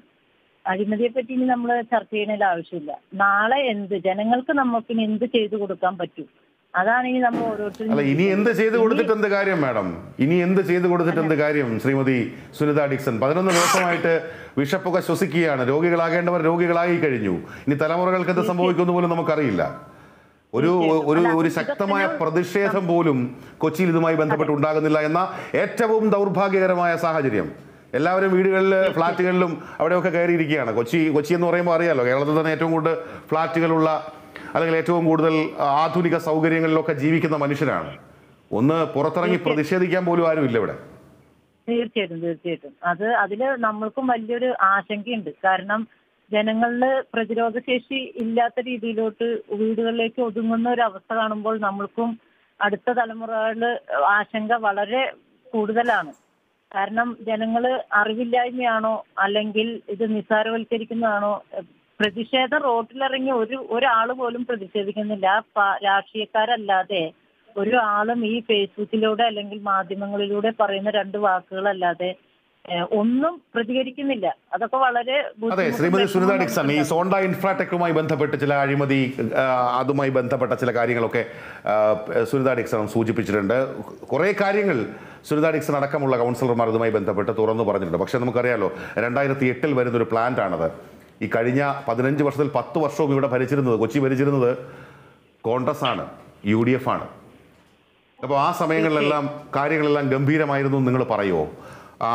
അഴിമതിയെ പറ്റി ഇനി നമ്മൾ ചർച്ച ചെയ്യണതിൽ ആവശ്യമില്ല. നാളെ എന്ത് ജനങ്ങൾക്ക് നമുക്ക് ഇനി എന്ത് ചെയ്തു കൊടുക്കാൻ പറ്റും? അതാണ് ഇനി നമ്മൾ ഓരോരുത്തരും ഇനി എന്ത് ചെയ്തു കൊടുത്തിട്ടെന്ത് കൊടുത്തിട്ട് എന്ത് കാര്യം മാഡം? ഇനി എന്ത് ചെയ്തു കൊടുത്തിട്ട് എന്ത് കാര്യം? ശ്രീമതി സുനിത ഡിക്സൺ പതിനൊന്ന് ദിവസമായിട്ട് വിഷപ്പുക ശ്വസിക്കുകയാണ്. രോഗികളാകേണ്ടവർ രോഗികളായി കഴിഞ്ഞു. ഇനി തലമുറകൾക്ക് എന്ത് സംഭവിക്കുമെന്ന് പോലും നമുക്കറിയില്ല. ഒരു ഒരു ഒരു ശക്തമായ പ്രതിഷേധം പോലും കൊച്ചിയിൽ ഇതുമായി ബന്ധപ്പെട്ട് ഉണ്ടാകുന്നില്ല എന്ന ഏറ്റവും ദൗർഭാഗ്യകരമായ സാഹചര്യം. എല്ലാവരും വീടുകളിൽ ഫ്ളാറ്റുകളിലും അവിടെയൊക്കെ കയറിയിരിക്കുകയാണ്. കൊച്ചി കൊച്ചി എന്ന് പറയുമ്പോൾ അറിയാലോ കേരളത്തിൽ തന്നെ ഏറ്റവും കൂടുതൽ ഫ്ളാറ്റുകളുള്ള അല്ലെങ്കിൽ ഏറ്റവും കൂടുതൽ ആധുനിക സൗകര്യങ്ങളിലൊക്കെ ജീവിക്കുന്ന മനുഷ്യരാണ്. ഒന്ന് പുറത്തിറങ്ങി പ്രതിഷേധിക്കാൻ പോലും ആരുമില്ല ഇവിടെ. തീർച്ചയായിട്ടും തീർച്ചയായിട്ടും. അത് അതിൽ നമ്മൾക്കും വലിയൊരു ആശങ്കയുണ്ട്. കാരണം ജനങ്ങളിൽ പ്രതിരോധ ശേഷി ഇല്ലാത്ത രീതിയിലോട്ട് വീടുകളിലേക്ക് ഒതുങ്ങുന്ന ഒരു അവസ്ഥ കാണുമ്പോൾ നമ്മൾക്കും അടുത്ത തലമുറകളിൽ ആശങ്ക വളരെ കൂടുതലാണ്. കാരണം ജനങ്ങൾ അറിവില്ലായ്മയാണോ അല്ലെങ്കിൽ ഇത് നിസ്സാരവൽക്കരിക്കുന്നതാണോ? പ്രതിഷേധം റോട്ടിലിറങ്ങി ഒരു ഒരാൾ പോലും പ്രതിഷേധിക്കുന്നില്ല. രാഷ്ട്രീയക്കാരല്ലാതെ ഒരു ആളും ഈ ഫേസ്ബുക്കിലൂടെ അല്ലെങ്കിൽ മാധ്യമങ്ങളിലൂടെ പറയുന്ന രണ്ട് വാക്കുകളല്ലാതെ ഒന്നും പ്രതികരിക്കുന്നില്ല. അതൊക്കെ വളരെ അതെ ശ്രീമതി സുനിത ഡിക്സൺ ഈ. സോണ്ട ഇൻഫ്രാടെക്കുമായി ബന്ധപ്പെട്ട് ചില അഴിമതി അതുമായി ബന്ധപ്പെട്ട ചില കാര്യങ്ങളൊക്കെ സുനിത ഡിക്സൺ സൂചിപ്പിച്ചിട്ടുണ്ട്. കുറേ കാര്യങ്ങൾ സുനിത ഡിക്സൺ അടക്കമുള്ള കൗൺസിലർമാർ ഇതുമായി ബന്ധപ്പെട്ട് തുറന്നു പറഞ്ഞിട്ടുണ്ട്. പക്ഷേ നമുക്കറിയാലോ രണ്ടായിരത്തി എട്ടിൽ വരുന്നൊരു പ്ലാന്റ് ആണത് ഈ കഴിഞ്ഞ പതിനഞ്ച് വർഷത്തിൽ പത്ത് വർഷവും ഇവിടെ ഭരിച്ചിരുന്നത് കൊച്ചി ഭരിച്ചിരുന്നത് കോൺഗ്രസ് ആണ് യു ഡി എഫ് ആണ് അപ്പോൾ ആ സമയങ്ങളിലെല്ലാം കാര്യങ്ങളെല്ലാം ഗംഭീരമായിരുന്നു നിങ്ങൾ പറയുമോ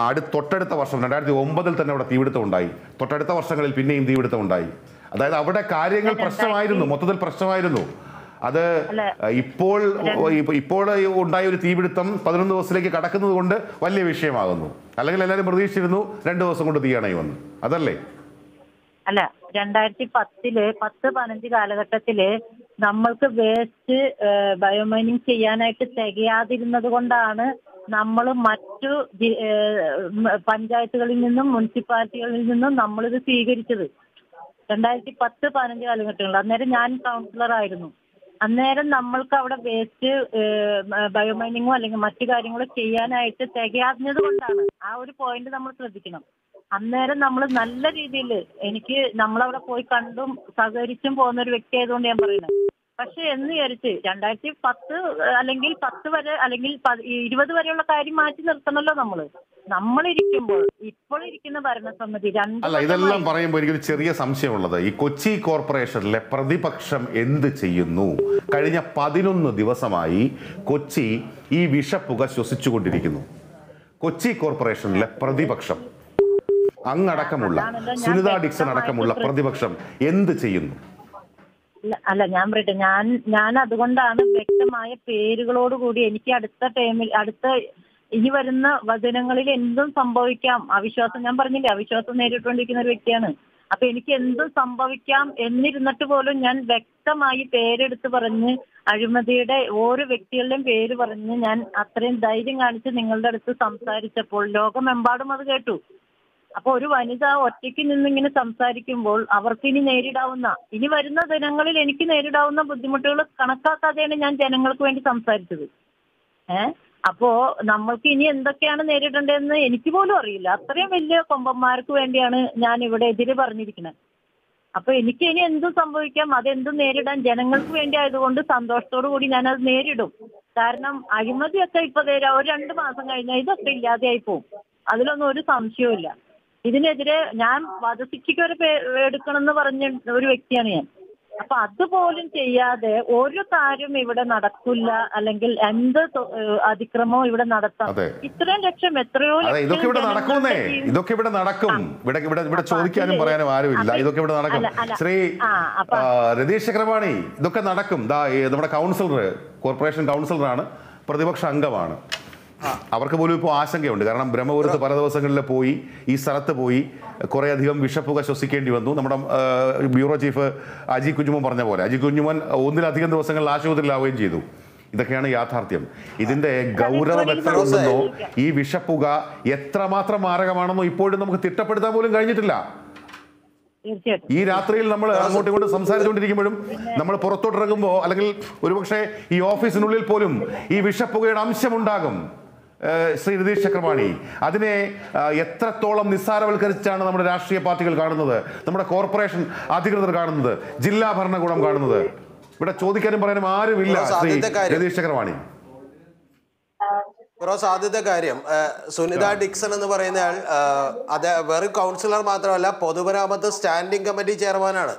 അടു തൊട്ടടുത്ത വർഷം രണ്ടായിരത്തി ഒമ്പതിൽ തന്നെ അവിടെ തീപിടുത്തം ഉണ്ടായി. തൊട്ടടുത്ത വർഷങ്ങളിൽ പിന്നെയും തീപിടുത്തം ഉണ്ടായി. അതായത് അവിടെ കാര്യങ്ങൾ പ്രശ്നമായിരുന്നു മൊത്തത്തിൽ പ്രശ്നമായിരുന്നു. അത് ഇപ്പോൾ ഇപ്പോൾ ഉണ്ടായ ഒരു തീപിടുത്തം പതിനൊന്ന് ദിവസത്തിലേക്ക് കടക്കുന്നത് കൊണ്ട് വലിയ വിഷയമാകുന്നു. അല്ലെങ്കിൽ എല്ലാവരും പ്രതീക്ഷിച്ചിരുന്നു രണ്ട് ദിവസം കൊണ്ട് തീയണയി വന്നു അതല്ലേ? അല്ല രണ്ടായിരത്തി പത്തിൽ പത്ത് പതിനഞ്ച് കാലഘട്ടത്തിൽ നമ്മൾക്ക് വേസ്റ്റ് ബയോമൈനിങ് ചെയ്യാനായിട്ട് തികയാതിരുന്നത് കൊണ്ടാണ് നമ്മൾ മറ്റു പഞ്ചായത്തുകളിൽ നിന്നും മുനിസിപ്പാലിറ്റികളിൽ നിന്നും നമ്മളിത് സ്വീകരിച്ചത്. രണ്ടായിരത്തി പത്ത് പതിനഞ്ച് കാലഘട്ടങ്ങളിൽ. അന്നേരം ഞാൻ കൗൺസിലർ ആയിരുന്നു. അന്നേരം നമ്മൾക്ക് അവിടെ വേസ്റ്റ് ബയോമൈനിങ്ങോ അല്ലെങ്കിൽ മറ്റു കാര്യങ്ങളോ ചെയ്യാനായിട്ട് തികയാഞ്ഞത് കൊണ്ടാണ്. ആ ഒരു പോയിന്റ് നമ്മൾ ശ്രദ്ധിക്കണം. അന്നേരം നമ്മൾ നല്ല രീതിയിൽ എനിക്ക് നമ്മളവിടെ പോയി കണ്ടും സഹകരിച്ചും പോകുന്ന ഒരു വ്യക്തി ആയതുകൊണ്ട് ഞാൻ പറയുന്നത്. പക്ഷെ എന്ന് വിചാരിച്ച് രണ്ടായിരത്തി പത്ത് അല്ലെങ്കിൽ പത്ത് വരെ അല്ലെങ്കിൽ ഇരുപത് വരെയുള്ള കാര്യം മാറ്റി നിർത്തണല്ലോ നമ്മൾ. നമ്മളിരിക്കുമ്പോൾ ഇപ്പോൾ ഇരിക്കുന്ന ഭരണസമിതി രണ്ട് അല്ല ഇതെല്ലാം പറയുമ്പോൾ എനിക്കൊരു ചെറിയ സംശയമുള്ളത്. ഈ കൊച്ചി കോർപ്പറേഷനിലെ പ്രതിപക്ഷം എന്ത് ചെയ്യുന്നു? കഴിഞ്ഞ പതിനൊന്ന് ദിവസമായി കൊച്ചി ഈ വിഷപ്പുക ശ്വസിച്ചുകൊണ്ടിരിക്കുന്നു. കൊച്ചി കോർപ്പറേഷനിലെ പ്രതിപക്ഷം അങ്ങടക്കമുള്ള സുനിതാ ഡിക്സൺ അടക്കമുള്ള പ്രതിപക്ഷം എന്ത് ചെയ്യുന്നു? അല്ല ഞാൻ പറയട്ടെ. ഞാൻ ഞാൻ അതുകൊണ്ടാണ് വ്യക്തമായ പേരുകളോട് കൂടി എനിക്ക് അടുത്ത ടൈമിൽ അടുത്ത ഇനി വരുന്ന വചനങ്ങളിൽ എന്തും സംഭവിക്കാം. അവിശ്വാസം ഞാൻ പറഞ്ഞില്ലേ അവിശ്വാസം നേരിട്ടുകൊണ്ടിരിക്കുന്ന ഒരു വ്യക്തിയാണ്. അപ്പൊ എനിക്ക് എന്തും സംഭവിക്കാം എന്നിരുന്നിട്ട് പോലും ഞാൻ വ്യക്തമായി പേരെടുത്ത് പറഞ്ഞ് അഴിമതിയുടെ ഓരോ വ്യക്തികളുടെയും പേര് പറഞ്ഞ് ഞാൻ അത്രയും ധൈര്യം കാണിച്ച് നിങ്ങളുടെ അടുത്ത് സംസാരിച്ചപ്പോൾ ലോകമെമ്പാടും അത് കേട്ടു. അപ്പൊ ഒരു വനിത ഒറ്റയ്ക്ക് നിന്നിങ്ങനെ സംസാരിക്കുമ്പോൾ അവർക്ക് ഇനി നേരിടാവുന്ന ഇനി വരുന്ന ദിനങ്ങളിൽ എനിക്ക് നേരിടാവുന്ന ബുദ്ധിമുട്ടുകൾ കണക്കാക്കാതെയാണ് ഞാൻ ജനങ്ങൾക്ക് വേണ്ടി സംസാരിച്ചത്. ഏഹ് അപ്പോ നമ്മൾക്ക് ഇനി എന്തൊക്കെയാണ് നേരിടേണ്ടതെന്ന് എനിക്ക് പോലും അറിയില്ല. അത്രയും വലിയ കൊമ്പന്മാർക്ക് വേണ്ടിയാണ് ഞാൻ ഇവിടെ എതിര് പറഞ്ഞിരിക്കുന്നത്. അപ്പൊ എനിക്ക് ഇനി എന്തും സംഭവിക്കാം അതെന്തും നേരിടാൻ ജനങ്ങൾക്ക് വേണ്ടി ആയതുകൊണ്ട് സന്തോഷത്തോടു കൂടി ഞാൻ അത് നേരിടും. കാരണം അഴിമതിയൊക്കെ ഇപ്പൊ തരാം ഒരു രണ്ട് മാസം കഴിഞ്ഞാൽ ഇതൊക്കെ ഇല്ലാതെയായി പോകും അതിലൊന്നും ഒരു സംശയവും ഇല്ല ഇതിനെതിരെ ഞാൻ വധശിക്ഷയ്ക്ക് ഒരു എടുക്കണം എന്ന് പറഞ്ഞ ഒരു വ്യക്തിയാണ് ഞാൻ. അപ്പൊ അതുപോലും ചെയ്യാതെ ഒരു കാര്യം ഇവിടെ നടക്കില്ല അല്ലെങ്കിൽ എന്ത് അതിക്രമവും ഇവിടെ നടത്താം. ഇത്രയും ലക്ഷം എത്രയോ ഇതൊക്കെ ഇവിടെ നടക്കുന്നേ. ഇതൊക്കെ ഇവിടെ നടക്കും. ഇവിടെ ഇവിടെ ഇവിടെ ചോദിക്കാനും പറയാനും ആരുമില്ല. ഇതൊക്കെ ഇവിടെ നടക്കും. ശ്രീ രതീഷ് ചക്രവാണി ഇതൊക്കെ നടക്കും. നമ്മുടെ കൗൺസിലർ കോർപ്പറേഷൻ കൗൺസിലറാണ്. പ്രതിപക്ഷ അംഗമാണ്. അവർക്ക് പോലും ഇപ്പോൾ ആശങ്കയുണ്ട്. കാരണം ബ്രഹ്മപുരത്ത് പല ദിവസങ്ങളിൽ പോയി ഈ സ്ഥലത്ത് പോയി കുറേ അധികം വിഷപ്പുക ശ്വസിക്കേണ്ടി വന്നു. നമ്മുടെ ബ്യൂറോ ചീഫ് അജി കുഞ്ഞുമോൻ പറഞ്ഞ പോലെ അജി കുഞ്ഞുമോൻ ഒന്നിലധികം ദിവസങ്ങളിൽ ആശുപത്രിയിലാവുകയും ചെയ്തു. ഇതൊക്കെയാണ് യാഥാർത്ഥ്യം. ഇതിന്റെ ഗൗരവം എത്ര ഉണ്ടെന്നോ ഈ വിഷപ്പുക എത്രമാത്രം മാരകമാണെന്നോ ഇപ്പോഴും നമുക്ക് തിട്ടപ്പെടുത്താൻ പോലും കഴിഞ്ഞിട്ടില്ല. ഈ രാത്രിയിൽ നമ്മൾ അങ്ങോട്ടും ഇങ്ങോട്ടും സംസാരിച്ചുകൊണ്ടിരിക്കുമ്പോഴും നമ്മൾ പുറത്തോട്ടിറങ്ങുമ്പോൾ അല്ലെങ്കിൽ ഒരുപക്ഷെ ഈ ഓഫീസിനുള്ളിൽ പോലും ഈ വിഷപ്പുകയുടെ അംശമുണ്ടാകും. ശ്രീ രതീഷ് ചക്രപാണി അതിനെ എത്രത്തോളം നിസ്സാരവൽക്കരിച്ചാണ് നമ്മുടെ രാഷ്ട്രീയ പാർട്ടികൾ കാണുന്നത്? നമ്മുടെ കോർപ്പറേഷൻ അധികൃതർ കാണുന്നത്? ജില്ലാ ഭരണകൂടം കാണുന്നത്? ഇവിടെ ചോദിക്കാനും പറയാനും ആരുമില്ല ശ്രീ. രതീഷ് ചക്രപാണി. ഫിറോസ് ആദ്യത്തെ കാര്യം. സുനിത ഡിക്സൺ എന്ന് പറയുന്നയാൾ അത് വെറും കൗൺസിലർ മാത്രമല്ല പൊതുമരാമത്ത് സ്റ്റാൻഡിംഗ് കമ്മിറ്റി ചെയർമാനാണ്.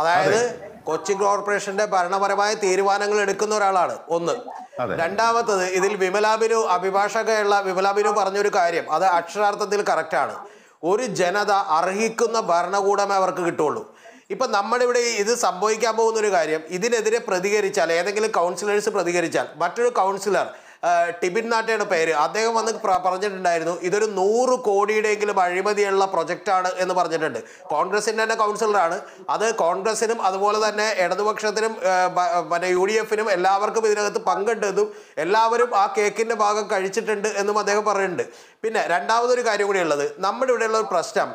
അതായത് കൊച്ചി കോർപ്പറേഷന്റെ ഭരണപരമായ തീരുമാനങ്ങൾ എടുക്കുന്ന ഒരാളാണ്. ഒന്ന്. രണ്ടാമത്തത് ഇതിൽ വിമലാബിനു അഭിഭാഷകയുള്ള വിമലാബിനു പറഞ്ഞൊരു കാര്യം. അത് അക്ഷരാർത്ഥത്തിൽ കറക്റ്റാണ് ഒരു ജനത അർഹിക്കുന്ന ഭരണകൂടമേ അവർക്ക് കിട്ടുള്ളൂ. ഇപ്പം നമ്മുടെ ഇവിടെ ഇത് സംഭവിക്കാൻ പോകുന്ന ഒരു കാര്യം ഇതിനെതിരെ പ്രതികരിച്ചാൽ ഏതെങ്കിലും കൗൺസിലേഴ്സ് പ്രതികരിച്ചാൽ മറ്റൊരു കൗൺസിലർ ടിബിൻ നാട്ടയുടെ പേര്. അദ്ദേഹം വന്ന് പറഞ്ഞിട്ടുണ്ടായിരുന്നു ഇതൊരു നൂറ് കോടിയുടെയെങ്കിലും അഴിമതിയുള്ള പ്രൊജക്റ്റാണ് എന്ന് പറഞ്ഞിട്ടുണ്ട്. കോൺഗ്രസിന്റെ തന്നെ കൗൺസിലറാണ്. അത് കോൺഗ്രസിനും അതുപോലെ തന്നെ ഇടതുപക്ഷത്തിനും മറ്റേ യു ഡി എഫിനും എല്ലാവർക്കും ഇതിനകത്ത് പങ്കുണ്ടെന്നും എല്ലാവരും ആ കേക്കിന്റെ ഭാഗം കഴിച്ചിട്ടുണ്ട് എന്നും അദ്ദേഹം പറയുന്നുണ്ട്. പിന്നെ രണ്ടാമതൊരു കാര്യം കൂടി കൂടിയുള്ളത് നമ്മുടെ ഇവിടെയുള്ള ഒരു പ്രശ്നം.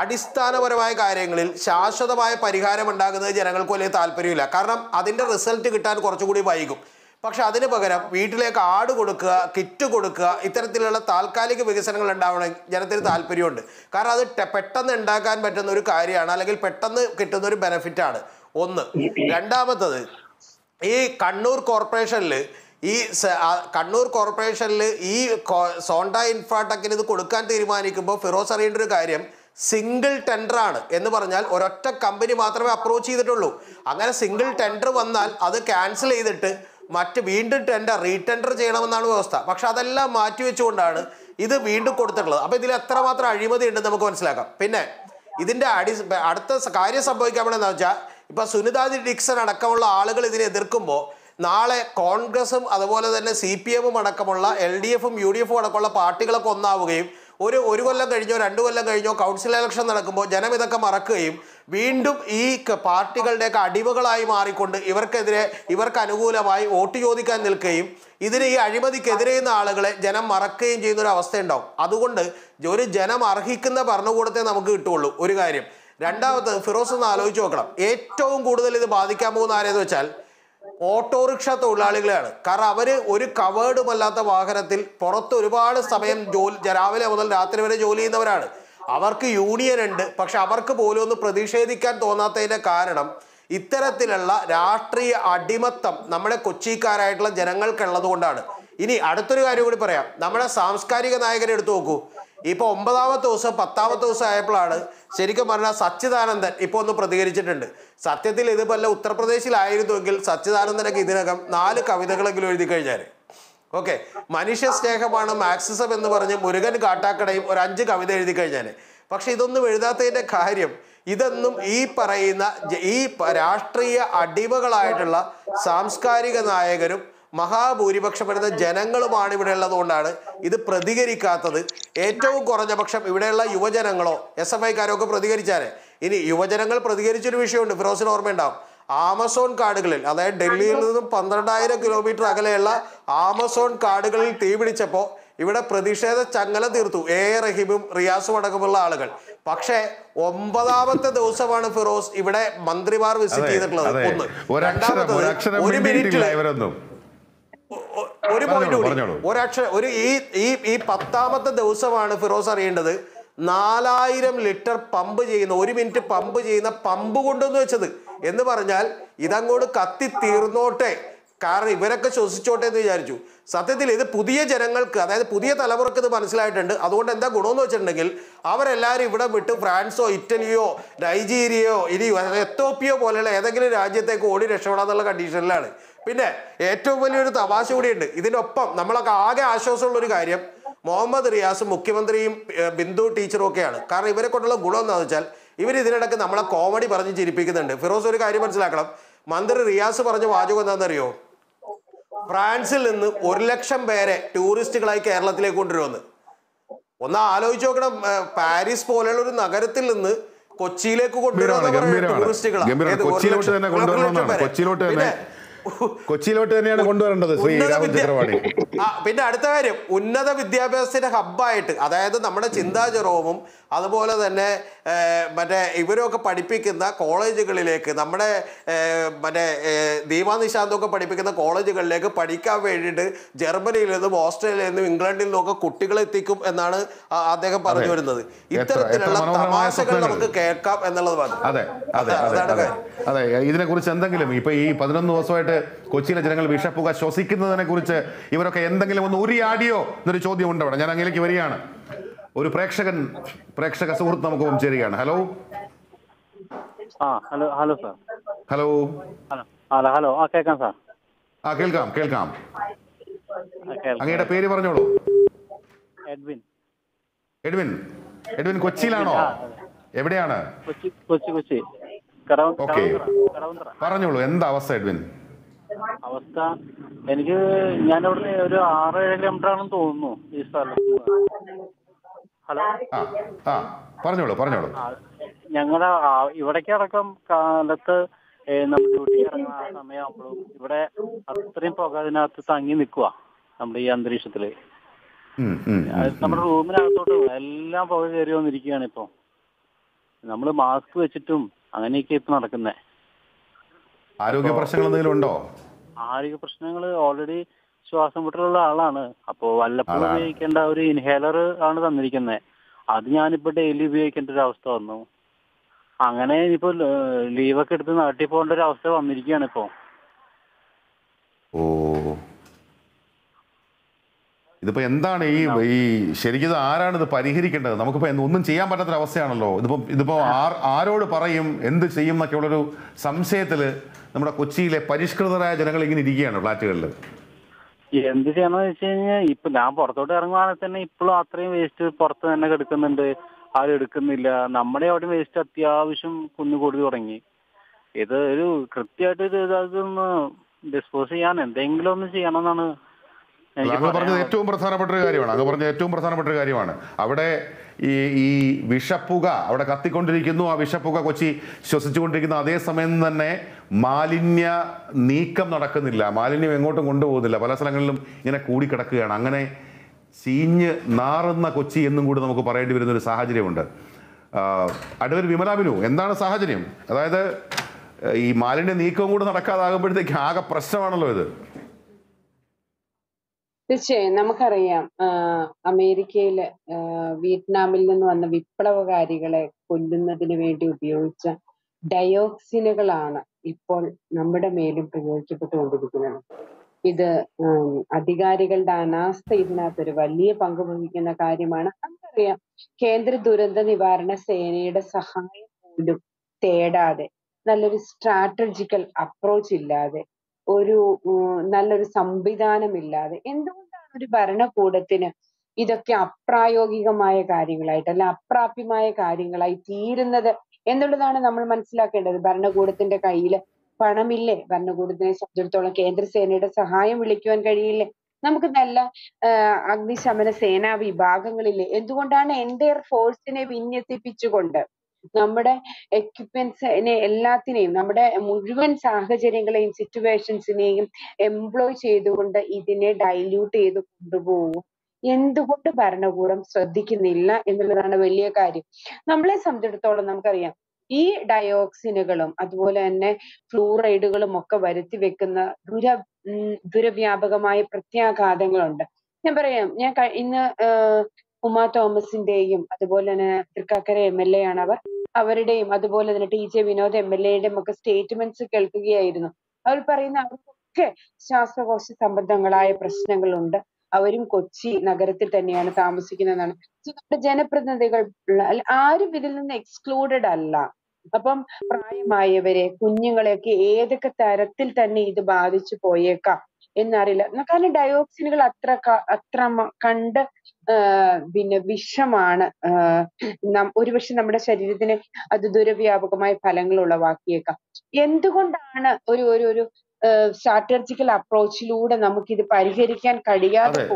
അടിസ്ഥാനപരമായ കാര്യങ്ങളിൽ ശാശ്വതമായ പരിഹാരം ഉണ്ടാകുന്നത് ജനങ്ങൾക്ക് വലിയ താല്പര്യമില്ല. കാരണം അതിന്റെ റിസൾട്ട് കിട്ടാൻ കുറച്ചുകൂടി വൈകും. പക്ഷെ അതിന് പകരം വീട്ടിലേക്ക് ആട് കൊടുക്കുക കിറ്റ് കൊടുക്കുക ഇത്തരത്തിലുള്ള താൽക്കാലിക വികസനങ്ങൾ ഉണ്ടാവണം ജനത്തിന് താല്പര്യമുണ്ട്. കാരണം അത് പെട്ടെന്ന് ഉണ്ടാക്കാൻ പറ്റുന്ന ഒരു കാര്യമാണ് അല്ലെങ്കിൽ പെട്ടെന്ന് കിട്ടുന്ന ഒരു ബെനഫിറ്റാണ് ഒന്ന്. രണ്ടാമത്തത് ഈ കണ്ണൂർ കോർപ്പറേഷനിൽ ഈ കണ്ണൂർ കോർപ്പറേഷനിൽ ഈ സോണ്ട ഇൻഫ്രാടെക്കിന് ഇത് കൊടുക്കാൻ തീരുമാനിക്കുമ്പോൾ ഫിറോസ് അറിയേണ്ട ഒരു കാര്യം സിംഗിൾ ടെൻഡർ ആണ് എന്ന് പറഞ്ഞാൽ ഒരൊറ്റ കമ്പനി മാത്രമേ അപ്രോച്ച് ചെയ്തിട്ടുള്ളൂ. അങ്ങനെ സിംഗിൾ ടെൻഡർ വന്നാൽ അത് ക്യാൻസൽ ചെയ്തിട്ട് മറ്റ് വീണ്ടും ടെൻഡർ റീടെൻഡർ ചെയ്യണമെന്നാണ് വ്യവസ്ഥ. പക്ഷെ അതെല്ലാം മാറ്റിവെച്ചുകൊണ്ടാണ് ഇത് വീണ്ടും കൊടുത്തിട്ടുള്ളത്. അപ്പോൾ ഇതിൽ എത്രമാത്രം അഴിമതി ഉണ്ടെന്ന് നമുക്ക് മനസ്സിലാക്കാം. പിന്നെ ഇതിന്റെ അടി അടുത്ത കാര്യം സംഭവിക്കാൻ പോണെന്ന് വെച്ചാൽ ഇപ്പൊ സുനിതാജി ഡിക്സൺ അടക്കമുള്ള ആളുകൾ ഇതിനെ എതിർക്കുമ്പോൾ നാളെ കോൺഗ്രസും അതുപോലെ തന്നെ സി പി എമ്മും അടക്കമുള്ള എൽ ഡി എഫും യു ഡി എഫും അടക്കമുള്ള പാർട്ടികളൊക്കെ ഒന്നാവുകയും ഒരു ഒരു കൊല്ലം കഴിഞ്ഞോ രണ്ട് കൊല്ലം കഴിഞ്ഞോ കൗൺസിൽ ഇലക്ഷൻ നടക്കുമ്പോൾ ജനം ഇതൊക്കെ മറക്കുകയും വീണ്ടും ഈ പാർട്ടികളുടെയൊക്കെ അടിമകളായി മാറിക്കൊണ്ട് ഇവർക്കെതിരെ ഇവർക്ക് അനുകൂലമായി വോട്ട് ചോദിക്കാൻ നിൽക്കുകയും ഇതിന് ഈ അഴിമതിക്കെതിരെ നിന്ന ആളുകളെ ജനം മറക്കുകയും ചെയ്യുന്ന ഒരു അവസ്ഥയുണ്ടാവും. അതുകൊണ്ട് ഒരു ജനം അർഹിക്കുന്ന ഭരണകൂടത്തെ നമുക്ക് കിട്ടുള്ളൂ ഒരു കാര്യം. രണ്ടാമത് ഫിറോസ് ഒന്ന് ആലോചിച്ച് നോക്കണം. ഏറ്റവും കൂടുതൽ ഇത് ബാധിക്കാൻ പോകുന്ന ആരെന്ന് വെച്ചാൽ ഓട്ടോറിക്ഷ തൊഴിലാളികളെയാണ്. കാരണം അവർ ഒരു കവേർഡും അല്ലാത്ത വാഹനത്തിൽ പുറത്ത് ഒരുപാട് സമയം ജോലി രാവിലെ മുതൽ രാത്രി വരെ ജോലി ചെയ്യുന്നവരാണ്. അവർക്ക് യൂണിയൻ ഉണ്ട്. പക്ഷെ അവർക്ക് പോലും ഒന്ന് പ്രതിഷേധിക്കാൻ തോന്നാത്തതിന്റെ കാരണം ഇത്തരത്തിലുള്ള രാഷ്ട്രീയ അടിമത്തം നമ്മുടെ കൊച്ചിക്കാരായിട്ടുള്ള ജനങ്ങൾക്കുള്ളത് കൊണ്ടാണ് ഇനി അടുത്തൊരു കാര്യം കൂടി പറയാം. നമ്മുടെ സാംസ്കാരിക നായകരെ എടുത്തു നോക്കൂ. ഇപ്പൊ ഒമ്പതാമത്തെ ദിവസം പത്താമത്തെ ദിവസം ആയപ്പോഴാണ് ശരിക്കും പറഞ്ഞാൽ സച്ചിദാനന്ദൻ ഇപ്പൊ ഒന്ന് പ്രതികരിച്ചിട്ടുണ്ട്. സത്യത്തിൽ ഇത് വല്ല ഉത്തർപ്രദേശിലായിരുന്നുവെങ്കിൽ സച്ചിദാനന്ദനൊക്കെ ഇതിനകം നാല് കവിതകളെങ്കിലും എഴുതി കഴിഞ്ഞാൽ ഓക്കെ. മനുഷ്യ സ്നേഹമാണ് മാക്സിസം എന്ന് പറഞ്ഞ് മുരുകൻ കാട്ടാക്കടയും ഒരു അഞ്ച് കവിത എഴുതി കഴിഞ്ഞാൽ പക്ഷെ ഇതൊന്നും എഴുതാത്തതിന്റെ കാര്യം ഇതെന്നും ഈ പറയുന്ന ഈ രാഷ്ട്രീയ അടിമകളായിട്ടുള്ള സാംസ്കാരിക നായകരും മഹാഭൂരിപക്ഷം വരുന്ന ജനങ്ങളുമാണ് ഇവിടെ ഉള്ളതുകൊണ്ടാണ് ഇത് പ്രതികരിക്കാത്തത്. ഏറ്റവും കുറഞ്ഞ പക്ഷം ഇവിടെയുള്ള യുവജനങ്ങളോ എസ് എഫ് ഐക്കാരോ ഒക്കെ പ്രതികരിച്ചാലേ. ഇനി യുവജനങ്ങൾ പ്രതികരിച്ചൊരു വിഷയമുണ്ട്. ഫിറോസിന് ഓർമ്മയുണ്ടാവും. ആമസോൺ കാടുകളിൽ അതായത് ഡൽഹിയിൽ നിന്നും പന്ത്രണ്ടായിരം കിലോമീറ്റർ അകലെയുള്ള ആമസോൺ കാടുകളിൽ തീ പിടിച്ചപ്പോൾ ഇവിടെ പ്രതിഷേധ ചങ്ങല തീർത്തു. എ. റഹീമും റിയാസും അടക്കമുള്ള ആളുകൾ. പക്ഷേ ഒമ്പതാമത്തെ ദിവസമാണ് ഫിറോസ് ഇവിടെ മന്ത്രിമാർ വിസിറ്റ് ചെയ്തിട്ടുള്ളത്. ഒന്ന്. രണ്ടാമത്തത് ഒരു മിനിറ്റിൽ ഒരു പോയിന്റ് കൂടി. ഒരക്ഷരം ഒരു ഈ ഈ ഈ പത്താമത്തെ ദിവസമാണ് ഫിറോസ് അറിയേണ്ടത്. നാലായിരം ലിറ്റർ പമ്പ് ചെയ്യുന്ന ഒരു മിനിറ്റ് പമ്പ് ചെയ്യുന്ന പമ്പ് കൊണ്ടുവന്ന് വെച്ചത്. എന്ന് പറഞ്ഞാൽ ഇതങ്ങോട്ട് കത്തി തീർന്നോട്ടെ. കാരണം ഇവരൊക്കെ ശ്വസിച്ചോട്ടെ എന്ന് വിചാരിച്ചു. സത്യത്തിൽ ഇത് പുതിയ ജനങ്ങൾക്ക് അതായത് പുതിയ തലമുറയ്ക്ക് ഇത് മനസ്സിലായിട്ടുണ്ട്. അതുകൊണ്ട് എന്താ ഗുണമെന്ന് വെച്ചിട്ടുണ്ടെങ്കിൽ അവരെല്ലാവരും ഇവിടെ വിട്ട് ഫ്രാൻസോ ഇറ്റലിയോ നൈജീരിയയോ ഇനി എത്തോപ്പിയോ പോലെയുള്ള ഏതെങ്കിലും രാജ്യത്തേക്ക് ഓടി രക്ഷപ്പെടാന്നുള്ള കണ്ടീഷനിലാണ് പിന്നെ ഏറ്റവും വലിയൊരു തമാശ കൂടിയുണ്ട്. ഇതിനൊപ്പം നമ്മളൊക്കെ ആകെ ആശ്വാസമുള്ള ഒരു കാര്യം മുഹമ്മദ് റിയാസ് മുഖ്യമന്ത്രിയും ബിന്ദു ടീച്ചറും ഒക്കെയാണ്. കാരണം ഇവരെ കൊണ്ടുള്ള ഗുണം എന്താണെന്ന് വെച്ചാൽ ഇവർ ഇതിനിടയ്ക്ക് നമ്മളെ കോമഡി പറഞ്ഞ് ചിരിപ്പിക്കുന്നുണ്ട്. ഫിറോസ് ഒരു കാര്യം മനസ്സിലാക്കണം. മന്ത്രി റിയാസ് പറഞ്ഞ വാചകം എന്താണെന്നറിയോ? ഫ്രാൻസിൽ നിന്ന് ഒരു ലക്ഷം പേരെ ടൂറിസ്റ്റുകളായി കേരളത്തിലേക്ക് കൊണ്ടുവരുമെന്ന്. ഒന്ന് ആലോചിച്ച് നോക്കണം. പാരീസ് പോലെയുള്ള ഒരു നഗരത്തിൽ നിന്ന് കൊച്ചിയിലേക്ക് കൊണ്ടുവരുന്ന. ടൂറിസ്റ്റുകളാണ് കൊച്ചിയിലോട്ട് തന്നെ കൊച്ചിയിലോട്ട് തന്നെയാണ് കൊണ്ടുവരേണ്ടത് ശ്രീ ചക്രവാണി പിന്നെ അടുത്ത കാര്യം. ഉന്നത വിദ്യാഭ്യാസത്തിന്റെ ഹബ്ബായിട്ട് അതായത് നമ്മുടെ ചിന്താ ജെറോമും അതുപോലെ തന്നെ മറ്റേ ഇവരൊക്കെ പഠിപ്പിക്കുന്ന കോളേജുകളിലേക്ക് നമ്മുടെ മറ്റേ ഏർ, ദീപാ നിശാന്തൊക്കെ പഠിപ്പിക്കുന്ന കോളേജുകളിലേക്ക് പഠിക്കാൻ വേണ്ടിയിട്ട് ജർമ്മനിയിൽ നിന്നും ഓസ്ട്രേലിയയിൽ നിന്നും ഇംഗ്ലണ്ടിൽ നിന്നൊക്കെ കുട്ടികളെ എത്തിക്കും എന്നാണ് അദ്ദേഹം പറഞ്ഞു വരുന്നത്. ഇത്തരത്തിലുള്ള തമാശകൾ നമുക്ക് കേൾക്കാം എന്നുള്ളത് അതെ അതെ അതെ അതെ. ഇതിനെക്കുറിച്ച് എന്തെങ്കിലും ഇപ്പൊ ഈ പതിനൊന്ന് ദിവസമായിട്ട് കൊച്ചിയിലെ ജനങ്ങൾ വിഷപ്പുക ശ്വസിക്കുന്നതിനെ കുറിച്ച് ഇവരൊക്കെ എന്തെങ്കിലും ഒന്ന് ഉരിയാടിയോ എന്നൊരു ചോദ്യം ഉണ്ട് അവിടെ ഞാൻ അങ്ങനെയൊക്കെ വരികയാണ്. ഒരു പ്രേക്ഷകൻ പ്രേക്ഷക സുഹൃത്ത് നമുക്ക് ചേരുകയാണ്. Hello? Hello hello sir. Hello? Hello hello ആ കേൾക്കാം സാർ. ആ കേൾക്കാം കേൾക്കാം. അങ്ങയുടെ പേര് പറഞ്ഞോളൂ. എഡ്വിൻ. എഡ്വിൻ. എഡ്വിൻ കൊച്ചിയിലാണോ? എവിടെയാണ്? കൊച്ചി കൊച്ചി ഓക്കേ. പറഞ്ഞോളൂ എന്താ അവസ്ഥ എഡ്വിൻ? അവസ്ഥ എനിക്ക് ഞാൻ അവിടുന്ന് ഒരു ആറ് ഏഴ് കിലോമീറ്റർ ആണെന്ന് തോന്നുന്നു ഈ സ്ഥലത്ത്. ഹലോ? ആ ആ പറഞ്ഞോളൂ പറഞ്ഞോളൂ. ഞങ്ങളെ ഞങ്ങളുടെ ഇവിടേക്ക് അടക്കം കാലത്ത് നമ്മൾ ഡ്യൂട്ടി ഇറങ്ങുന്ന ആ സമയമാകുമ്പോഴും ഇവിടെ അത്രയും പുക അതിനകത്ത് തങ്ങി നിൽക്കുക നമ്മുടെ ഈ അന്തരീക്ഷത്തിൽ. നമ്മുടെ റൂമിനകത്തോട്ട് എല്ലാം പുക കയറി വന്നിരിക്കുകയാണ് ഇപ്പൊ. നമ്മൾ മാസ്ക് വെച്ചിട്ടും അങ്ങനെയൊക്കെ ഇപ്പൊ നടക്കുന്നേ. ആരോഗ്യ പ്രശ്നങ്ങൾ എന്തെങ്കിലും ഉണ്ടോ? ആരോഗ്യ പ്രശ്നങ്ങൾ ഓൾറെഡി ശ്വാസം മുട്ടലുള്ള ആളാണ്. അപ്പോ വല്ലപ്പോഴും ഉപയോഗിക്കേണ്ട ഒരു ഇൻഹേലർ ആണ് തന്നിരിക്കുന്നത് അത് ഞാനിപ്പോ ഡെയിലി ഉപയോഗിക്കേണ്ട ഒരു അവസ്ഥ വന്നു. അങ്ങനെ ഇനിയിപ്പോ ലീവൊക്കെ എടുത്ത് നാട്ടിൽ പോകേണ്ട ഒരു അവസ്ഥ വന്നിരിക്കുകയാണ് ഇപ്പോ. ഓ. ഇതിപ്പോ എന്താണ് ഈ ഈ ശരിക്കും ഇത് ആരാണ് ഇത് പരിഹരിക്കേണ്ടത്? നമുക്കിപ്പോ ഒന്നും ചെയ്യാൻ പറ്റാത്ത അവസ്ഥയാണല്ലോ. ഇതിപ്പോ ഇതിപ്പോ ആരോട് പറയും എന്ത് ചെയ്യും എന്നൊക്കെ ഉള്ളൊരു സംശയത്തിൽ നമ്മുടെ കൊച്ചിയിലെ പരിഷ്കൃതരായ ജനങ്ങൾ ഇങ്ങനെ ഇരിക്കുകയാണ് ഫ്ലാറ്റുകളിൽ എന്ത് ചെയ്യണമെന്ന് വെച്ച് കഴിഞ്ഞാൽ ഇപ്പൊ ഞാൻ പുറത്തോട്ട് ഇറങ്ങുവാണെങ്കിൽ തന്നെ ഇപ്പോഴും അത്രയും വേസ്റ്റ് പുറത്ത് തന്നെ കിടക്കുന്നുണ്ട്. ആരും എടുക്കുന്നില്ല. നമ്മുടെ അവിടെ വേസ്റ്റ് അത്യാവശ്യം കുന്നു കൂടി തുടങ്ങി. ഇത് ഒരു കൃത്യമായിട്ട് ഇത് ഇതൊന്ന് ഡിസ്പോസ് ചെയ്യാൻ എന്തെങ്കിലും ഒന്ന് ചെയ്യണം എന്നാണ് അങ്ങ് പറഞ്ഞത് ഏറ്റവും പ്രധാനപ്പെട്ട ഒരു കാര്യമാണ്. അങ്ങ് പറഞ്ഞത് ഏറ്റവും പ്രധാനപ്പെട്ട ഒരു കാര്യമാണ്. അവിടെ ഈ ഈ വിഷപ്പുക അവിടെ കത്തിക്കൊണ്ടിരിക്കുന്നു. ആ വിഷപ്പുക കൊച്ചി ശ്വസിച്ചുകൊണ്ടിരിക്കുന്ന അതേ സമയം തന്നെ മാലിന്യ നീക്കം നടക്കുന്നില്ല. മാലിന്യം എങ്ങോട്ടും കൊണ്ടുപോകുന്നില്ല. പല സ്ഥലങ്ങളിലും ഇങ്ങനെ കൂടിക്കിടക്കുകയാണ്. അങ്ങനെ ചീഞ്ഞ് നാറുന്ന കൊച്ചി എന്നും കൂടി നമുക്ക് പറയേണ്ടി വരുന്ന ഒരു സാഹചര്യമുണ്ട്. അടുവർ വിമലാബിനു എന്താണ് സാഹചര്യം? അതായത് ഈ മാലിന്യ നീക്കവും കൂടെ നടക്കാതാകുമ്പോഴത്തേക്ക് ആകെ പ്രശ്നമാണല്ലോ ഇത്. തീർച്ചയായും നമുക്കറിയാം അമേരിക്കയിൽ വിയറ്റ്നാമിൽ നിന്ന് വന്ന വിപ്ലവകാരികളെ കൊല്ലുന്നതിന് വേണ്ടി ഉപയോഗിച്ച ഡയോക്സിനുകളാണ് ഇപ്പോൾ നമ്മുടെ മേലും പ്രയോഗിക്കപ്പെട്ടുകൊണ്ടിരിക്കുന്നത്. ഇത് അധികാരികളുടെ അനാസ്ഥ ഇതിനകത്ത് ഒരു വലിയ പങ്ക് വഹിക്കുന്ന കാര്യമാണ്. നമുക്കറിയാം കേന്ദ്ര ദുരന്ത നിവാരണ സേനയുടെ സഹായം പോലും തേടാതെ നല്ലൊരു സ്ട്രാറ്റജിക്കൽ അപ്രോച്ച് ഇല്ലാതെ ഒരു നല്ലൊരു സംവിധാനമില്ലാതെ എന്തുകൊണ്ടാണ് ഒരു ഭരണകൂടത്തിന് ഇതൊക്കെ അപ്രായോഗികമായ കാര്യങ്ങളായിട്ട് അല്ല അപ്രാപ്യമായ കാര്യങ്ങളായി തീരുന്നത് എന്നുള്ളതാണ് നമ്മൾ മനസ്സിലാക്കേണ്ടത്. ഭരണകൂടത്തിന്റെ കയ്യിൽ പണമില്ലേ? ഭരണകൂടത്തിനെ സംബന്ധിച്ചിടത്തോളം കേന്ദ്രസേനയുടെ സഹായം വിളിക്കുവാൻ കഴിയില്ലേ? നമുക്ക് നല്ല അഗ്നിശമന സേനാ വിഭാഗങ്ങളില്ലേ? എന്തുകൊണ്ടാണ് എൻഡയർ ഫോഴ്സിനെ വിന്യസിപ്പിച്ചുകൊണ്ട് നമ്മുടെ എക്യുപ്മെന്റ്സിനെ എല്ലാത്തിനെയും നമ്മുടെ മുഴുവൻ സാഹചര്യങ്ങളെയും സിറ്റുവേഷൻസിനെയും എംപ്ലോയ് ചെയ്തുകൊണ്ട് ഇതിനെ ഡൈല്യൂട്ട് ചെയ്ത് കൊണ്ടുപോകും. എന്തുകൊണ്ട് ഭരണകൂടം ശ്രദ്ധിക്കുന്നില്ല എന്നുള്ളതാണ് വലിയ കാര്യം. നമ്മളെ സംബന്ധിച്ചിടത്തോളം നമുക്കറിയാം ഈ ഡയോക്സിനുകളും അതുപോലെ തന്നെ ഫ്ലൂറൈഡുകളും ഒക്കെ വരുത്തി വെക്കുന്ന ദുര ദുരവ്യാപകമായ പ്രത്യാഘാതങ്ങളുണ്ട്. ഞാൻ പറയാം ഞാൻ ഇന്ന് ഉമാ തോമസിന്റെയും അതുപോലെ തന്നെ തൃക്കാക്കര എം എൽ എ ആണ് അവർ അവരുടെയും അതുപോലെ തന്നെ T J Vinod M L എയുടെയും ഒക്കെ സ്റ്റേറ്റ്മെന്റ്സ് കേൾക്കുകയായിരുന്നു. അവർ പറയുന്ന അവർക്കൊക്കെ ശ്വാസകോശ സംബന്ധങ്ങളായ പ്രശ്നങ്ങളുണ്ട്. അവരും കൊച്ചി നഗരത്തിൽ തന്നെയാണ് താമസിക്കുന്നതെന്നാണ് So, നമ്മുടെ ജനപ്രതിനിധികൾ ആരും ഇതിൽ നിന്ന് എക്സ്ക്ലൂഡഡ് അല്ല. അപ്പം പ്രായമായവരെ കുഞ്ഞുങ്ങളെയൊക്കെ ഏതൊക്കെ തരത്തിൽ തന്നെ ഇത് ബാധിച്ചു പോയേക്കാം? എന്നറിയില്ല. കാരണം ഡയോക്സിനുകൾ അത്ര അത്ര കണ്ട് പിന്നെ വിഷമാണ്. ഒരുപക്ഷെ നമ്മുടെ ശരീരത്തിന് അത് ദുരവ്യാപകമായ ഫലങ്ങൾ ഉളവാക്കിയേക്കാം. എന്തുകൊണ്ടാണ് ഒരു ഒരു ഒരു സ്ട്രാറ്റജിക്കൽ അപ്രോച്ചിലൂടെ നമുക്കിത് പരിഹരിക്കാൻ കഴിയാതെ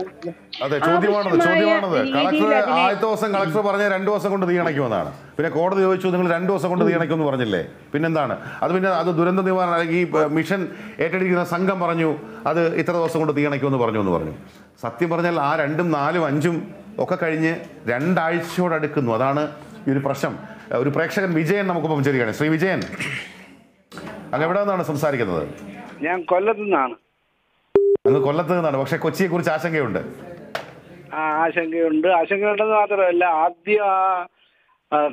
അതെ. ചോദ്യമാണത് ചോദ്യമാണത്. കളക്ടർ അതിനെ- ആദ്യത്തെ ദിവസം കളക്ടർ പറഞ്ഞ രണ്ടു ദിവസം കൊണ്ട് തീയണയ്ക്കുമെന്നാണ്. പിന്നെ കോടതി ചോദിച്ചു നിങ്ങൾ രണ്ടു ദിവസം കൊണ്ട് തീയണയ്ക്കുമെന്ന് പറഞ്ഞില്ലേ? പിന്നെന്താണ്? അത് പിന്നെ അത് ദുരന്ത നിവാരണ അല്ലെങ്കിൽ മിഷൻ ഏറ്റെടുക്കുന്ന സംഘം പറഞ്ഞു അത് ഇത്ര ദിവസം കൊണ്ട് തീയണയ്ക്കുമെന്ന് പറഞ്ഞു എന്ന് പറഞ്ഞു. സത്യം പറഞ്ഞാൽ ആ രണ്ടും നാലും അഞ്ചും ഒക്കെ കഴിഞ്ഞ് രണ്ടാഴ്ചയോടടുക്കുന്നു. അതാണ് ഈ ഒരു പ്രശ്നം. ഒരു പ്രേക്ഷകൻ വിജയൻ നമുക്കൊപ്പം ചേരുകയാണ്. ശ്രീ വിജയൻ അങ്ങ് എവിടെ നിന്നാണ് സംസാരിക്കുന്നത്? ഞാൻ കൊല്ലത്തു നിന്നാണ്. അങ്ങ് കൊല്ലത്ത് നിന്നാണ്. പക്ഷെ കൊച്ചിയെ കുറിച്ച് ആശങ്കയുണ്ട്. ആ ആശങ്കയുണ്ട്. ആശങ്കയുണ്ടെന്ന് മാത്രമല്ല ആദ്യം ആ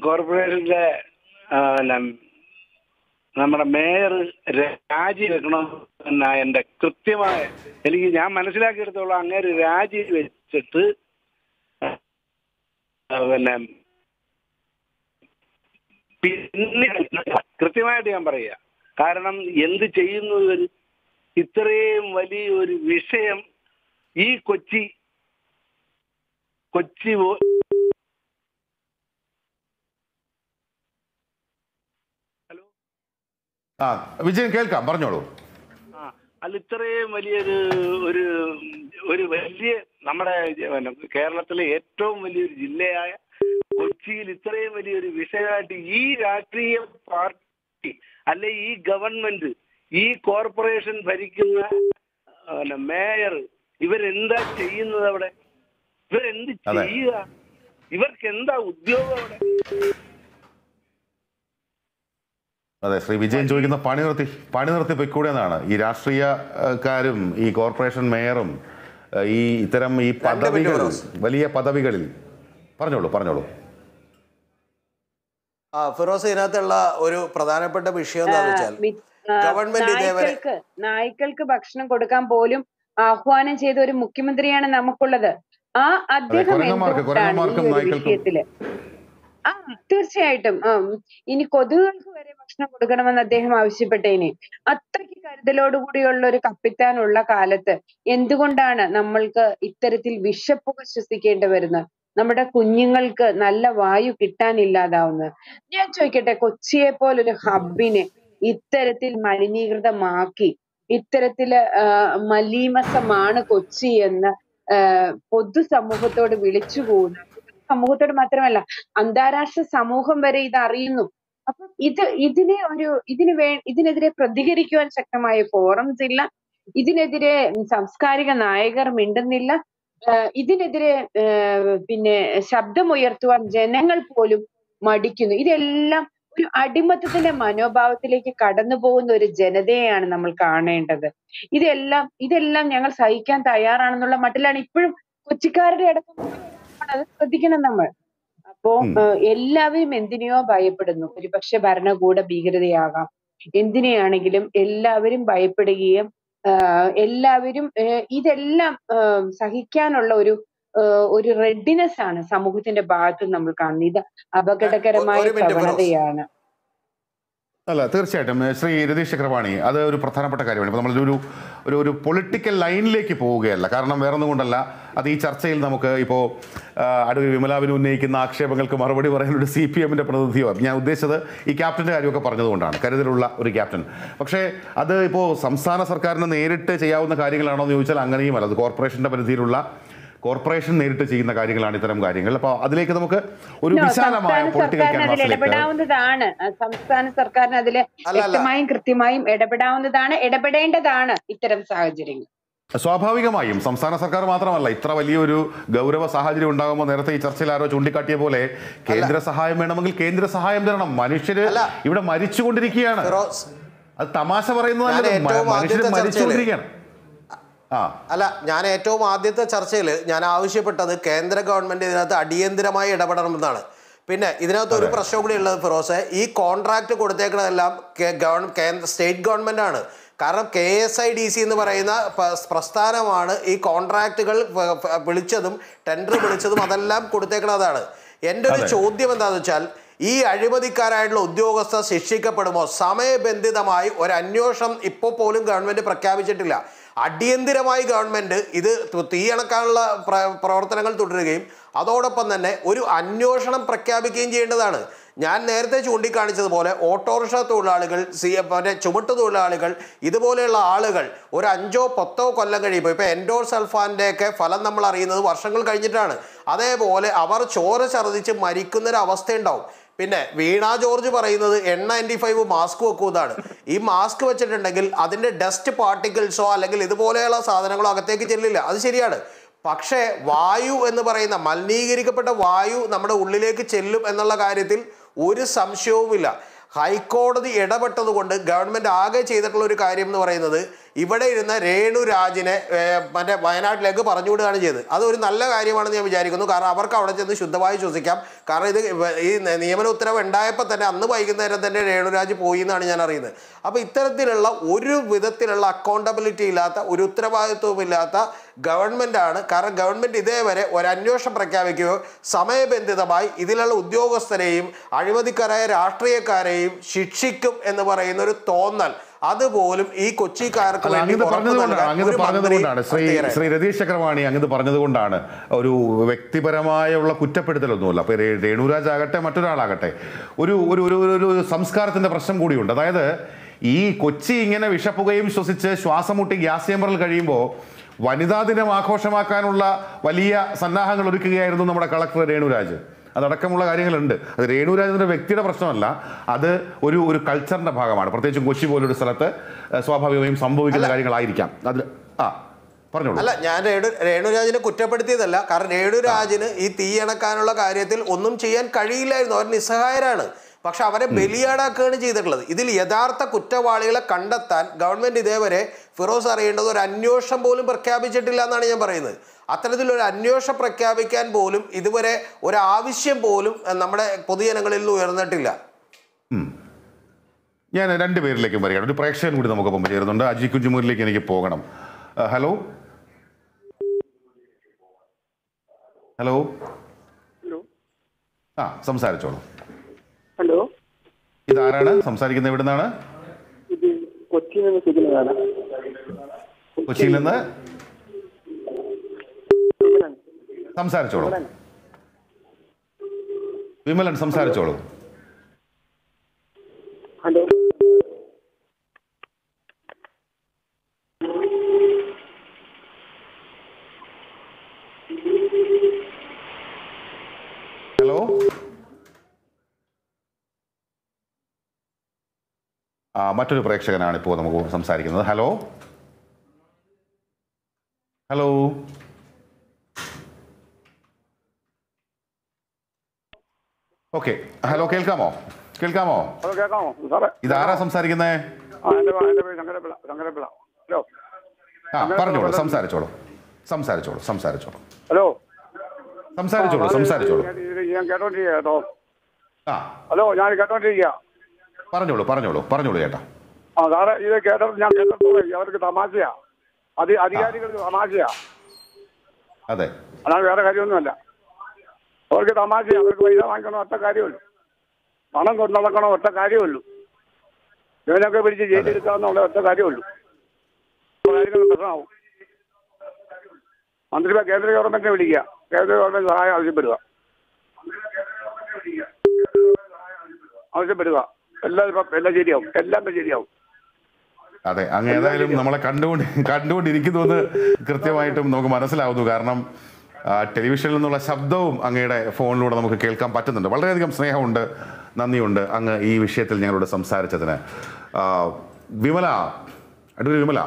കോർപ്പറേഷന്റെ നമ്മുടെ മേയർ രാജിവെക്കണം എന്നാ എന്റെ കൃത്യമായ എനിക്ക് ഞാൻ മനസ്സിലാക്കിയെടുത്തോളം അങ്ങേര് രാജി വെച്ചിട്ട് പിന്നെ പിന്നെ കൃത്യമായിട്ട് ഞാൻ പറയുക. കാരണം എന്ത് ചെയ്യുന്നു ഇവർ ഇത്രയും വലിയ ഒരു വിഷയം ഈ കൊച്ചി കൊച്ചി ഹലോ? ആ വിജയൻ കേൾക്കാം പറഞ്ഞോളൂ. ആ അല്ല ഇത്രയും വലിയൊരു ഒരു ഒരു വലിയ നമ്മുടെ കേരളത്തിലെ ഏറ്റവും വലിയൊരു ജില്ലയായ കൊച്ചിയിൽ ഇത്രയും വലിയൊരു വിഷയമായിട്ട് ഈ രാഷ്ട്രീയ പാർട്ടി അല്ലെ ഈ ഗവൺമെന്റ് ഈ കോർപ്പറേഷൻ ഭരിക്കുന്ന മേയർ ഇവരെന്താ ചെയ്യുന്നത് അവിടെ? ഇവരെന്ത് അതെ. ചെയ്യുക? ഇവർക്ക് എന്താ ഉദ്യോഗം അവിടെ? അതെ ശ്രീ വിജയൻ ചോദിക്കുന്ന പണി നിർത്തി പണി നിർത്തി പൊയ്ക്കൂടെ എന്നാണ് ഈ രാഷ്ട്രീയക്കാരും ഈ കോർപ്പറേഷൻ മേയറും ഈ ഇത്തരം ഈ പദവികൾ വലിയ പദവികളിൽ പറഞ്ഞോളൂ പറഞ്ഞോളൂ. ആ ഫിറോസ് ഇതിനകത്തുള്ള ഒരു പ്രധാനപ്പെട്ട വിഷയം എന്താണെന്ന് വെച്ചാൽ ഗവൺമെന്റ് നായ്ക്കൾക്ക് നായ്ക്കൾക്ക് ഭക്ഷണം കൊടുക്കാൻ പോലും ആഹ്വാനം ചെയ്ത ഒരു മുഖ്യമന്ത്രിയാണ് നമുക്കുള്ളത്. ആ അദ്ദേഹം. വിഷയത്തിൽ? ആ തീർച്ചയായിട്ടും. ഇനി കൊതുകുകൾക്ക് വരെ ഭക്ഷണം കൊടുക്കണമെന്ന് അദ്ദേഹം ആവശ്യപ്പെട്ടേനെ. അത്രയ്ക്ക് കരുതലോടുകൂടിയുള്ള ഒരു കപ്പിത്താനുള്ള കാലത്ത് എന്തുകൊണ്ടാണ് നമ്മൾക്ക് ഇത്തരത്തിൽ വിഷപ്പുക ശ്വസിക്കേണ്ടി വരുന്നത്? നമ്മുടെ കുഞ്ഞുങ്ങൾക്ക് നല്ല വായു കിട്ടാനില്ലാതാവുന്നത് ഞാൻ ചോദിക്കട്ടെ കൊച്ചിയെ പോലൊരു ഹബിനെ ഇത്തരത്തിൽ മലിനീകൃതമാക്കി ഇത്തരത്തിൽ മലീമസമാണ് കൊച്ചി എന്ന് പൊതു പൊതുസമൂഹത്തോട് വിളിച്ചു പോകുന്നത് സമൂഹത്തോട് മാത്രമല്ല അന്താരാഷ്ട്ര സമൂഹം വരെ ഇത് അറിയുന്നു. അപ്പൊ ഇത് ഇതിനെ ഒരു ഇതിന് വേ ഇതിനെതിരെ പ്രതികരിക്കുവാൻ ശക്തമായ ഫോറംസ് ഇല്ല. ഇതിനെതിരെ സാംസ്കാരിക നായകർ മിണ്ടുന്നില്ല. ഇതിനെതിരെ പിന്നെ ശബ്ദമുയർത്തുവാൻ ജനങ്ങൾ പോലും മടിക്കുന്നു. ഇതെല്ലാം ഒരു അടിമത്തത്തിന്റെ മനോഭാവത്തിലേക്ക് കടന്നു പോകുന്ന ഒരു ജനതയെയാണ് നമ്മൾ കാണേണ്ടത്. ഇതെല്ലാം ഇതെല്ലാം ഞങ്ങൾ സഹിക്കാൻ തയ്യാറാണെന്നുള്ള മട്ടിലാണ് ഇപ്പോഴും കൊച്ചിക്കാരുടെ അടക്കം അത് ശ്രദ്ധിക്കണം നമ്മൾ. അപ്പോ എല്ലാവരും എന്തിനെയോ ഭയപ്പെടുന്നു. ഒരു പക്ഷെ ഭരണകൂട ഭീകരതയാകാം. എന്തിനെയാണെങ്കിലും എല്ലാവരും ഭയപ്പെടുകയും എല്ലാവരും ഇതെല്ലാം സഹിക്കാനുള്ള ഒരു ഒരു റെഡിനെസ് ആണ് സമൂഹത്തിന്റെ ഭാഗത്ത് നമ്മൾ കാണുന്നത് ഇത് അപകടകരമായ. പ്രവണതയാണ് അല്ല തീർച്ചയായിട്ടും. ശ്രീ രതീഷ് ചക്രവാണി അത് ഒരു പ്രധാനപ്പെട്ട കാര്യമാണ്. ഇപ്പോൾ നമ്മളൊരു ഒരു ഒരു പൊളിറ്റിക്കൽ ലൈനിലേക്ക് പോവുകയല്ല. കാരണം വേറൊന്നും കൊണ്ടല്ല. അത് ഈ ചർച്ചയിൽ നമുക്ക് ഇപ്പോൾ അടൂർ വിമലാവിന് ഉന്നയിക്കുന്ന ആക്ഷേപങ്ങൾക്ക് മറുപടി പറയാൻ ഒരു സി പി എമ്മിന്റെ പ്രതിനിധിയോ ഞാൻ ഉദ്ദേശിച്ചത് ഈ ക്യാപ്റ്റന്റെ കാര്യമൊക്കെ പറഞ്ഞതുകൊണ്ടാണ്. കരുതലുള്ള ഒരു ക്യാപ്റ്റൻ പക്ഷേ അത് ഇപ്പോൾ സംസ്ഥാന സർക്കാരിന് നേരിട്ട് ചെയ്യാവുന്ന കാര്യങ്ങളാണോ എന്ന് ചോദിച്ചാൽ അങ്ങനെയുമല്ല. അത് കോർപ്പറേഷന്റെ പരിധിയിലുള്ള കോർപ്പറേഷൻ നേരിട്ട് ചെയ്യുന്ന കാര്യങ്ങളാണ് ഇത്തരം കാര്യങ്ങൾ. അപ്പോൾ അതിലേക്ക് നമുക്ക് ഒരു വിശാലമായ സംസ്ഥാന പൊളിറ്റിക്കൽ ഇടപെടാവുന്നതാണ്. സംസ്ഥാന സർക്കാരിന് അതിൽ. വ്യക്തമായും കൃത്യമായും ഇടപെടാവുന്നതാണ് ഇടപെടേണ്ടതാണ് ഇത്തരം സാഹചര്യങ്ങൾ. സ്വാഭാവികമായും സംസ്ഥാന സർക്കാർ മാത്രമല്ല ഇത്ര വലിയൊരു ഗൗരവ സാഹചര്യം ഉണ്ടാകുമ്പോൾ നേരത്തെ ഈ ചർച്ചയിൽ ആരോ ചൂണ്ടിക്കാട്ടിയ പോലെ കേന്ദ്ര സഹായം വേണമെങ്കിൽ കേന്ദ്ര സഹായം തരണം. മനുഷ്യര് ഇവിടെ മരിച്ചുകൊണ്ടിരിക്കുകയാണ്. അത് തമാശ പറയുന്നതല്ല മനുഷ്യർ മരിച്ചുകൊണ്ടിരിക്കുകയാണ്. അല്ല ഞാൻ ഏറ്റവും ആദ്യത്തെ ചർച്ചയിൽ ഞാൻ ആവശ്യപ്പെട്ടത് കേന്ദ്ര ഗവൺമെന്റ് ഇതിനകത്ത് അടിയന്തിരമായി ഇടപെടണമെന്നാണ്. പിന്നെ ഇതിനകത്ത് ഒരു പ്രശ്നം കൂടി ഉള്ളത് ഫിറോസെ ഈ കോൺട്രാക്ട് കൊടുത്തേക്കുന്നതെല്ലാം കേന്ദ്ര സ്റ്റേറ്റ് ഗവൺമെന്റ് ആണ് കാരണം K S I D C എന്ന് പറയുന്ന പ്രസ്ഥാനമാണ് ഈ കോൺട്രാക്റ്റുകൾ വിളിച്ചതും ടെൻഡർ വിളിച്ചതും അതെല്ലാം കൊടുത്തേക്കുന്നതാണ് എന്റെ ഒരു ചോദ്യം എന്താണെന്ന് വെച്ചാൽ ഈ അഴിമതിക്കാരായിട്ടുള്ള ഉദ്യോഗസ്ഥർ ശിക്ഷിക്കപ്പെടുമോ? സമയബന്ധിതമായി ഒരു അന്വേഷണം ഇപ്പോൾ പോലും ഗവൺമെന്റ് പ്രഖ്യാപിച്ചിട്ടില്ല. അടിയന്തിരമായി ഗവൺമെന്റ് ഇത് തീയണക്കാനുള്ള പ്രവർത്തനങ്ങൾ തുടരുകയും അതോടൊപ്പം തന്നെ ഒരു അന്വേഷണം പ്രഖ്യാപിക്കുകയും ചെയ്യേണ്ടതാണ്. ഞാൻ നേരത്തെ ചൂണ്ടിക്കാണിച്ചതുപോലെ ഓട്ടോറിക്ഷ തൊഴിലാളികൾ സി പിന്നെ ചുമട്ട് തൊഴിലാളികൾ ഇതുപോലെയുള്ള ആളുകൾ ഒരു അഞ്ചോ പത്തോ കൊല്ലം കഴിയുമ്പോൾ ഇപ്പോൾ എൻഡോർ സൽഫാന്റെയൊക്കെ ഫലം നമ്മൾ അറിയുന്നത് വർഷങ്ങൾ കഴിഞ്ഞിട്ടാണ്. അതേപോലെ അവർ ചോര ഛർദ്ദിച്ച് മരിക്കുന്നൊരു അവസ്ഥയുണ്ടാവും പിന്നെ വീണ ജോർജ് പറയുന്നത് എൻ നയന്റി ഫൈവ് മാസ്ക് വെക്കുന്നതാണ് ഈ മാസ്ക് വെച്ചിട്ടുണ്ടെങ്കിൽ അതിന്റെ ഡസ്റ്റ് പാർട്ടിക്കിൾസോ അല്ലെങ്കിൽ ഇതുപോലെയുള്ള സാധനങ്ങളോ അകത്തേക്ക് ചെല്ലില്ല. അത് ശരിയാണ്. പക്ഷേ വായു എന്ന് പറയുന്ന മലിനീകരിക്കപ്പെട്ട വായു നമ്മുടെ ഉള്ളിലേക്ക് ചെല്ലും എന്നുള്ള കാര്യത്തിൽ ഒരു സംശയവുമില്ല. ഹൈക്കോടതി ഇടപെട്ടതുകൊണ്ട് കൊണ്ട് ഗവൺമെന്റ് ആകെ ചെയ്തിട്ടുള്ള ഒരു കാര്യം എന്ന് പറയുന്നത് ഇവിടെ ഇരുന്ന രേണു രാജിനെ മറ്റേ വയനാട്ടിലേക്ക് പറഞ്ഞുവിടുകയാണ് ചെയ്തത്. അത് ഒരു നല്ല കാര്യമാണെന്ന് ഞാൻ വിചാരിക്കുന്നു. കാരണം അവർക്ക് അവിടെ ചെന്ന് ശുദ്ധമായി ശ്വസിക്കാം. കാരണം ഇത് ഈ നിയമന ഉത്തരവ് ഉണ്ടായപ്പോൾ തന്നെ അന്ന് വൈകുന്നേരം തന്നെ രേണുരാജ് പോയി എന്നാണ് ഞാൻ അറിയുന്നത്. അപ്പോൾ ഇത്തരത്തിലുള്ള ഒരു വിധത്തിലുള്ള അക്കൗണ്ടബിലിറ്റി ഇല്ലാത്ത ഒരു ഉത്തരവാദിത്വമില്ലാത്ത ഗവൺമെന്റാണ് കാരണം ഗവൺമെന്റ് ഇതേവരെ ഒരു അന്വേഷണം പ്രഖ്യാപിക്കുകയോ സമയബന്ധിതമായി ഇതിലുള്ള ഉദ്യോഗസ്ഥരെയും അഴിമതിക്കാരായ രാഷ്ട്രീയക്കാരെയും ശിക്ഷിക്കും എന്ന് പറയുന്ന ഒരു തോന്നൽ അതുപോലും ഈ കൊച്ചിക്കാർക്ക് പറഞ്ഞതുകൊണ്ടാണ് ശ്രീ ശ്രീ രതീഷ് ചക്രവാണി അങ്ങനെ പറഞ്ഞതുകൊണ്ടാണ് ഒരു വ്യക്തിപരമായുള്ള കുറ്റപ്പെടുത്തലൊന്നുമല്ല. അപ്പോൾ രേ- രേണുരാജ് ആകട്ടെ മറ്റൊരാളാകട്ടെ. ഒരു ഒരു ഒരു ഒരു- ഒരു സംസ്കാരത്തിന്റെ പ്രശ്നം കൂടിയുണ്ട്. അതായത് ഈ കൊച്ചി ഇങ്ങനെ വിഷപ്പുകയും ശ്വസിച്ച് ശ്വാസം മുട്ടി ഗ്യാസ് ചേമ്പറിൽ കഴിയുമ്പോൾ വനിതാ ദിനം ആഘോഷമാക്കാനുള്ള വലിയ സന്നാഹങ്ങൾ ഒരുക്കുകയായിരുന്നു നമ്മുടെ കളക്ടർ രേണുരാജ്. അതടക്കമുള്ള കാര്യങ്ങളുണ്ട്. അത് രേണുരാജിന്റെ വ്യക്തിയുടെ പ്രശ്നമല്ല. അത് ഒരു ഒരു കൾച്ചറിന്റെ ഭാഗമാണ്. പ്രത്യേകിച്ചും കൊച്ചി പോലൊരു സ്ഥലത്ത് സ്വാഭാവികമായും സംഭവിക്കുന്ന കാര്യങ്ങളായിരിക്കാം. അതിൽ ആ പറഞ്ഞോളൂ. അല്ല ഞാൻ രേണു രേണുരാജിനെ കുറ്റപ്പെടുത്തിയതല്ല. കാരണം രേണുരാജിന് ഈ തീയണക്കാനുള്ള കാര്യത്തിൽ ഒന്നും ചെയ്യാൻ കഴിയില്ലായിരുന്നു. അവർ നിസ്സഹായരാണ്. പക്ഷെ അവരെ ബലിയാടാക്കുകയാണ് ചെയ്തിട്ടുള്ളത്. ഇതിൽ യഥാർത്ഥ കുറ്റവാളികളെ കണ്ടെത്താൻ ഗവൺമെന്റ് ഇതേവരെ ഫിറോസ് അറിയേണ്ടത് ഒരു അന്വേഷണം പോലും പ്രഖ്യാപിച്ചിട്ടില്ല എന്നാണ് ഞാൻ പറയുന്നത്. അത്തരത്തിലൊരു അന്വേഷണം പ്രഖ്യാപിക്കാൻ പോലും ഇതുവരെ ഒരാവശ്യം ആവശ്യം പോലും നമ്മുടെ പൊതുജനങ്ങളിൽ നിന്ന് ഉയർന്നിട്ടില്ല. ഞാൻ രണ്ട് പേരിലേക്കും വരികയാണ്. ഒരു പ്രേക്ഷകൻ കൂടി നമുക്കൊപ്പം ചേരുന്നുണ്ട്. അജി കുഞ്ചുമൂരിലേക്ക് എനിക്ക് പോകണം. ഹലോ? ഹലോ? ഹലോ? ആ സംസാരിച്ചോളൂ. ഹലോ? ഇതാരാണ്? സംസാരിക്കുന്നത് എവിടെ നിന്നാണ് ഇത് കൊച്ചിയിൽ നിന്ന് കൊച്ചിയിൽ നിന്ന്? സംസാരിച്ചോളൂ. വിമലൻ സംസാരിച്ചോളൂ. ഹലോ. ഹലോ. ആ മറ്റൊരു പ്രേക്ഷകനാണ് ഇപ്പോൾ നമുക്ക് സംസാരിക്കുന്നത്. ഹലോ. ഹലോ. ഓക്കെ. ഹലോ കേൾക്കാമോ? കേൾക്കാമോ? ഹലോ കേൾക്കാമോ? സാറേ. ഇതാരാ സംസാരിക്കുന്നേ? ആ പറഞ്ഞോളൂ സംസാരിച്ചോളൂ. സംസാരിച്ചോളൂ സംസാരിച്ചോളൂ. ഹലോ. സംസാരിച്ചോളൂ സംസാരിച്ചോളൂ. ഞാൻ- കേട്ടോണ്ടിരിക്കുക കേട്ടോ. ആ. ഹലോ ഞാൻ കേട്ടോണ്ടിരിക്കുക പറഞ്ഞോളൂ പറഞ്ഞോളൂ പറഞ്ഞോളൂ ചേട്ടാ. ആ സാറേ ഇത് കേട്ടത് ഞാൻ കേട്ടോളൂ അവർക്ക് തമാശയാ. അധി അധികാരികൾക്ക് തമാശയാ. അതെ. അതാണ് വേറെ കാര്യമൊന്നുമല്ല. അവർക്ക് തമാശ അവർക്ക് പൈസ വാങ്ങിക്കണം ഒറ്റ കാര്യമുള്ളൂ പണം കൊണ്ടു നടക്കണം ഒറ്റ കാര്യമുള്ളൂ ഇവനൊക്കെ പിടിച്ച് ജയിലെടുക്കാന്നുള്ള ഒറ്റ കാര്യമുള്ളൂ അപ്പോൾ കാര്യങ്ങൾ പ്രശ്നമാവും. മന്ത്രി കേന്ദ്ര ഗവൺമെന്റിനെ വിളിക്കുക. കേന്ദ്ര ഗവൺമെന്റ് സഹായം ആവശ്യപ്പെടുക. ആവശ്യപ്പെടുക. എല്ലാം എല്ലാം ശരിയാവും. എല്ലാം ശരിയാവും. അതെ അങ്ങ് ഏതായാലും നമ്മളെ കണ്ടുകൊണ്ട് കണ്ടുകൊണ്ടിരിക്കുന്നുവെന്ന് കൃത്യമായിട്ടും നമുക്ക് മനസ്സിലാവുന്നു. കാരണം ടെലിവിഷനിൽ നിന്നുള്ള ശബ്ദവും അങ്ങയുടെ ഫോണിലൂടെ നമുക്ക് കേൾക്കാൻ പറ്റുന്നുണ്ട്. വളരെയധികം സ്നേഹമുണ്ട് നന്ദിയുണ്ട് അങ്ങ് ഈ വിഷയത്തിൽ ഞങ്ങളോട് സംസാരിച്ചതിന്. വിമല അടൂർ വിമല.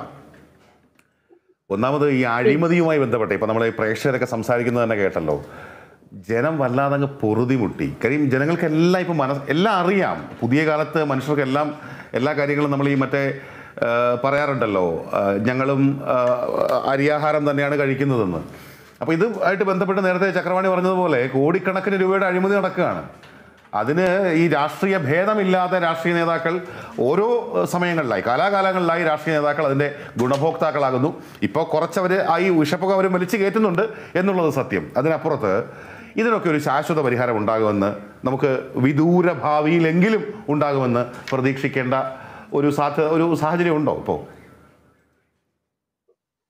ഒന്നാമത് ഈ അഴിമതിയുമായി ബന്ധപ്പെട്ട് ഇപ്പം നമ്മൾ പ്രേക്ഷകരൊക്കെ സംസാരിക്കുന്നത് തന്നെ കേട്ടല്ലോ. ജനം വല്ലാതെ അങ്ങ് പൊറുതിമുട്ടി. കാര്യം ജനങ്ങൾക്കെല്ലാം ഇപ്പം മനസ് എല്ലാം അറിയാം. പുതിയ കാലത്ത് മനുഷ്യർക്കെല്ലാം എല്ലാ കാര്യങ്ങളും നമ്മൾ ഈ മറ്റേ പറയാറുണ്ടല്ലോ. ഞങ്ങളും അരിയാഹാരം തന്നെയാണ് കഴിക്കുന്നതെന്ന്. അപ്പോൾ ഇത് ആയിട്ട് ബന്ധപ്പെട്ട് നേരത്തെ ചക്രവാണി പറഞ്ഞതുപോലെ കോടിക്കണക്കിന് രൂപയുടെ അഴിമതി നടക്കുകയാണ്. അതിന് ഈ രാഷ്ട്രീയ ഭേദമില്ലാത്ത രാഷ്ട്രീയ നേതാക്കൾ ഓരോ സമയങ്ങളിലായി കാലാകാലങ്ങളിലായി രാഷ്ട്രീയ നേതാക്കൾ അതിന്റെ ഗുണഭോക്താക്കളാകുന്നു. ഇപ്പോൾ കുറച്ചവർ ഈ വിഷപ്പൊക്കെ അവർ വലിച്ചു കയറ്റുന്നുണ്ട് എന്നുള്ളത് സത്യം. അതിനപ്പുറത്ത് ഇതിനൊക്കെ ഒരു ശാശ്വത പരിഹാരം ഉണ്ടാകുമെന്ന് നമുക്ക് വിദൂര ഭാവിയിലെങ്കിലും ഉണ്ടാകുമെന്ന് പ്രതീക്ഷിക്കേണ്ട ഒരു സാധ്യത ഒരു സാഹചര്യം ഉണ്ടോ ഇപ്പോൾ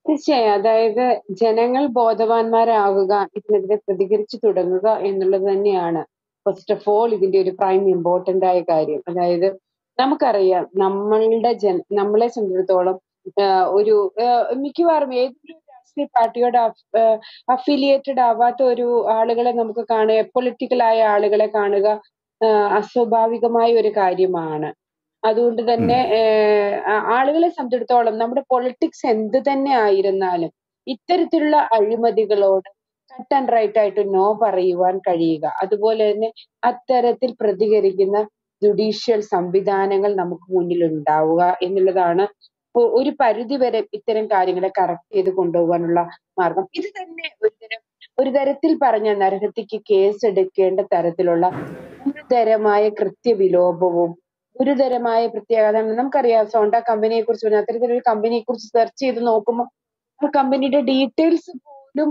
തീർച്ചയായും. അതായത് ജനങ്ങൾ ബോധവാന്മാരാവുക ഇതിനെതിരെ പ്രതികരിച്ചു തുടങ്ങുക എന്നുള്ളത് തന്നെയാണ്. ഫസ്റ്റ് ഓഫ് ഓൾ ഇതിന്റെ ഒരു പ്രൈം ഇമ്പോർട്ടന്റ് ആയ കാര്യം. അതായത് നമുക്കറിയാം നമ്മളുടെ ജന നമ്മളെ സംബന്ധിച്ചിടത്തോളം ഒരു മിക്കവാറും ഏതൊരു രാഷ്ട്രീയ പാർട്ടിയോട് അഫിലിയേറ്റഡ് ആവാത്ത ഒരു ആളുകളെ നമുക്ക് കാണുക പൊളിറ്റിക്കൽ ആയ ആളുകളെ കാണുക അസ്വാഭാവികമായ ഒരു കാര്യമാണ്. അതുകൊണ്ട് തന്നെ ആളുകളെ സംബന്ധിച്ചിടത്തോളം നമ്മുടെ പൊളിറ്റിക്സ് എന്ത് തന്നെ ആയിരുന്നാലും ഇത്തരത്തിലുള്ള അഴിമതികളോട് കട്ട് ആൻഡ് റൈറ്റ് ആയിട്ട് നോ പറയുവാൻ കഴിയുക. അതുപോലെ തന്നെ അത്തരത്തിൽ പ്രതികരിക്കുന്ന ജുഡീഷ്യൽ സംവിധാനങ്ങൾ നമുക്ക് മുന്നിൽ ഉണ്ടാവുക എന്നുള്ളതാണ് ഒരു പരിധി വരെ ഇത്തരം കാര്യങ്ങളെ കറക്റ്റ് ചെയ്ത് കൊണ്ടുപോകാനുള്ള മാർഗം. ഇത് തന്നെ ഒരുതരം ഒരു തരത്തിൽ പറഞ്ഞ നരഹത്യക്ക് കേസ് എടുക്കേണ്ട തരത്തിലുള്ള ഗുരുതരമായ കൃത്യവിലോപവും ഗുരുതരമായ പ്രത്യേകത നമുക്കറിയാം സോണ്ട കമ്പനിയെ കുറിച്ച് പറഞ്ഞാൽ അത്തരത്തിലൊരു കമ്പനിയെ കുറിച്ച് സെർച്ച് ചെയ്ത് നോക്കുമ്പോൾ ആ കമ്പനിയുടെ ഡീറ്റെയിൽസ് പോലും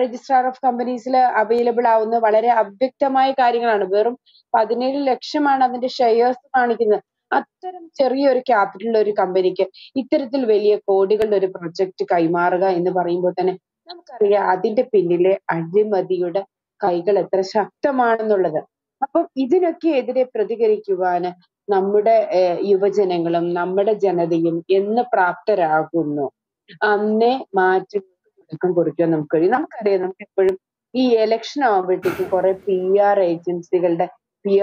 രജിസ്ട്രാർ ഓഫ് കമ്പനീസിൽ അവൈലബിൾ ആവുന്ന വളരെ അവ്യക്തമായ കാര്യങ്ങളാണ്. വെറും പതിനേഴ് ലക്ഷമാണ് അതിന്റെ ഷെയർസ് കാണിക്കുന്നത്. അത്തരം ചെറിയൊരു ക്യാപിറ്റലുള്ള ഒരു കമ്പനിക്ക് ഇത്തരത്തിൽ വലിയ കോടികളുടെ ഒരു പ്രൊജക്ട് കൈമാറുക എന്ന് പറയുമ്പോൾ തന്നെ നമുക്കറിയാം അതിന്റെ പിന്നിലെ അഴിമതിയുടെ കൈകൾ എത്ര ശക്തമാണെന്നുള്ളത്. അപ്പം ഇതിനൊക്കെ എതിരെ പ്രതികരിക്കുവാന് നമ്മുടെ യുവജനങ്ങളും നമ്മുടെ ജനതയും എന്ന് പ്രാപ്തരാകുന്നു. അന്നേ മാറ്റി തുടക്കം കുറിക്കാൻ നമുക്ക് കഴിയും. നമുക്കറിയാം നമുക്ക് എപ്പോഴും ഈ ഇലക്ഷൻ ആകുമ്പോഴത്തേക്ക് കുറെ പി ആർ ഏജൻസികളുടെ പി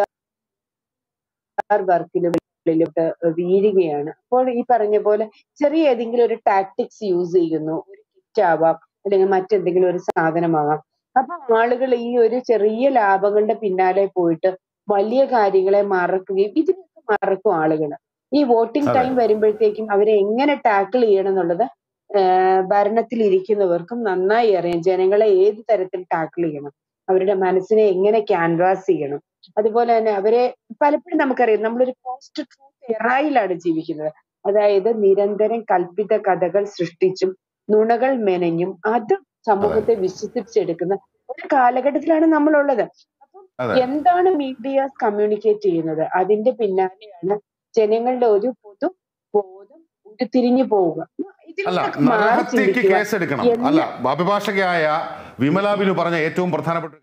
ആർ വർക്കിലുകളിലോട്ട് വീഴുകയാണ്. അപ്പോൾ ഈ പറഞ്ഞ പോലെ ചെറിയ ഏതെങ്കിലും ഒരു ടാക്ടിക്സ് യൂസ് ചെയ്യുന്നു. ഒരു കിറ്റ് ആവാം അല്ലെങ്കിൽ മറ്റെന്തെങ്കിലും ഒരു സാധനമാവാം. അപ്പൊ ആളുകൾ ഈ ഒരു ചെറിയ ലാഭങ്ങളുടെ പിന്നാലെ പോയിട്ട് വലിയ കാര്യങ്ങളെ മറക്കുകയും ഇതിനൊക്കെ മറക്കും ആളുകൾ ഈ വോട്ടിംഗ് ടൈം വരുമ്പോഴത്തേക്കും അവരെ എങ്ങനെ ടാക്കിൾ ചെയ്യണം എന്നുള്ളത് ഭരണത്തിൽ ഇരിക്കുന്നവർക്കും നന്നായി അറിയാം. ജനങ്ങളെ ഏത് തരത്തിൽ ടാക്കിൾ ചെയ്യണം അവരുടെ മനസ്സിനെ എങ്ങനെ ക്യാൻവാസ് ചെയ്യണം. അതുപോലെ തന്നെ അവരെ പലപ്പോഴും നമുക്കറിയാം നമ്മളൊരു പോസ്റ്റ് ട്രൂത്ത് എറായിലാണ് ജീവിക്കുന്നത്. അതായത് നിരന്തരം കൽപ്പിത കഥകൾ സൃഷ്ടിച്ചും നുണകൾ മെനഞ്ഞും അത് സമൂഹത്തെ വിശ്വസിപ്പിച്ചെടുക്കുന്ന ഒരു കാലഘട്ടത്തിലാണ് നമ്മളുള്ളത്. അപ്പം. എന്താണ് മീഡിയാസ് കമ്മ്യൂണിക്കേറ്റ് ചെയ്യുന്നത്? അതിന്റെ പിന്നാലെയാണ് ജനങ്ങളുടെ ഒരു പൊതു ബോധം ഉരുത്തിരിഞ്ഞു പോവുക. അല്ല നരഹത്യക്ക്. കേസെടുക്കണം. അഭിഭാഷകയായ വിമലാബിനു പറഞ്ഞ ഏറ്റവും പ്രധാനപ്പെട്ട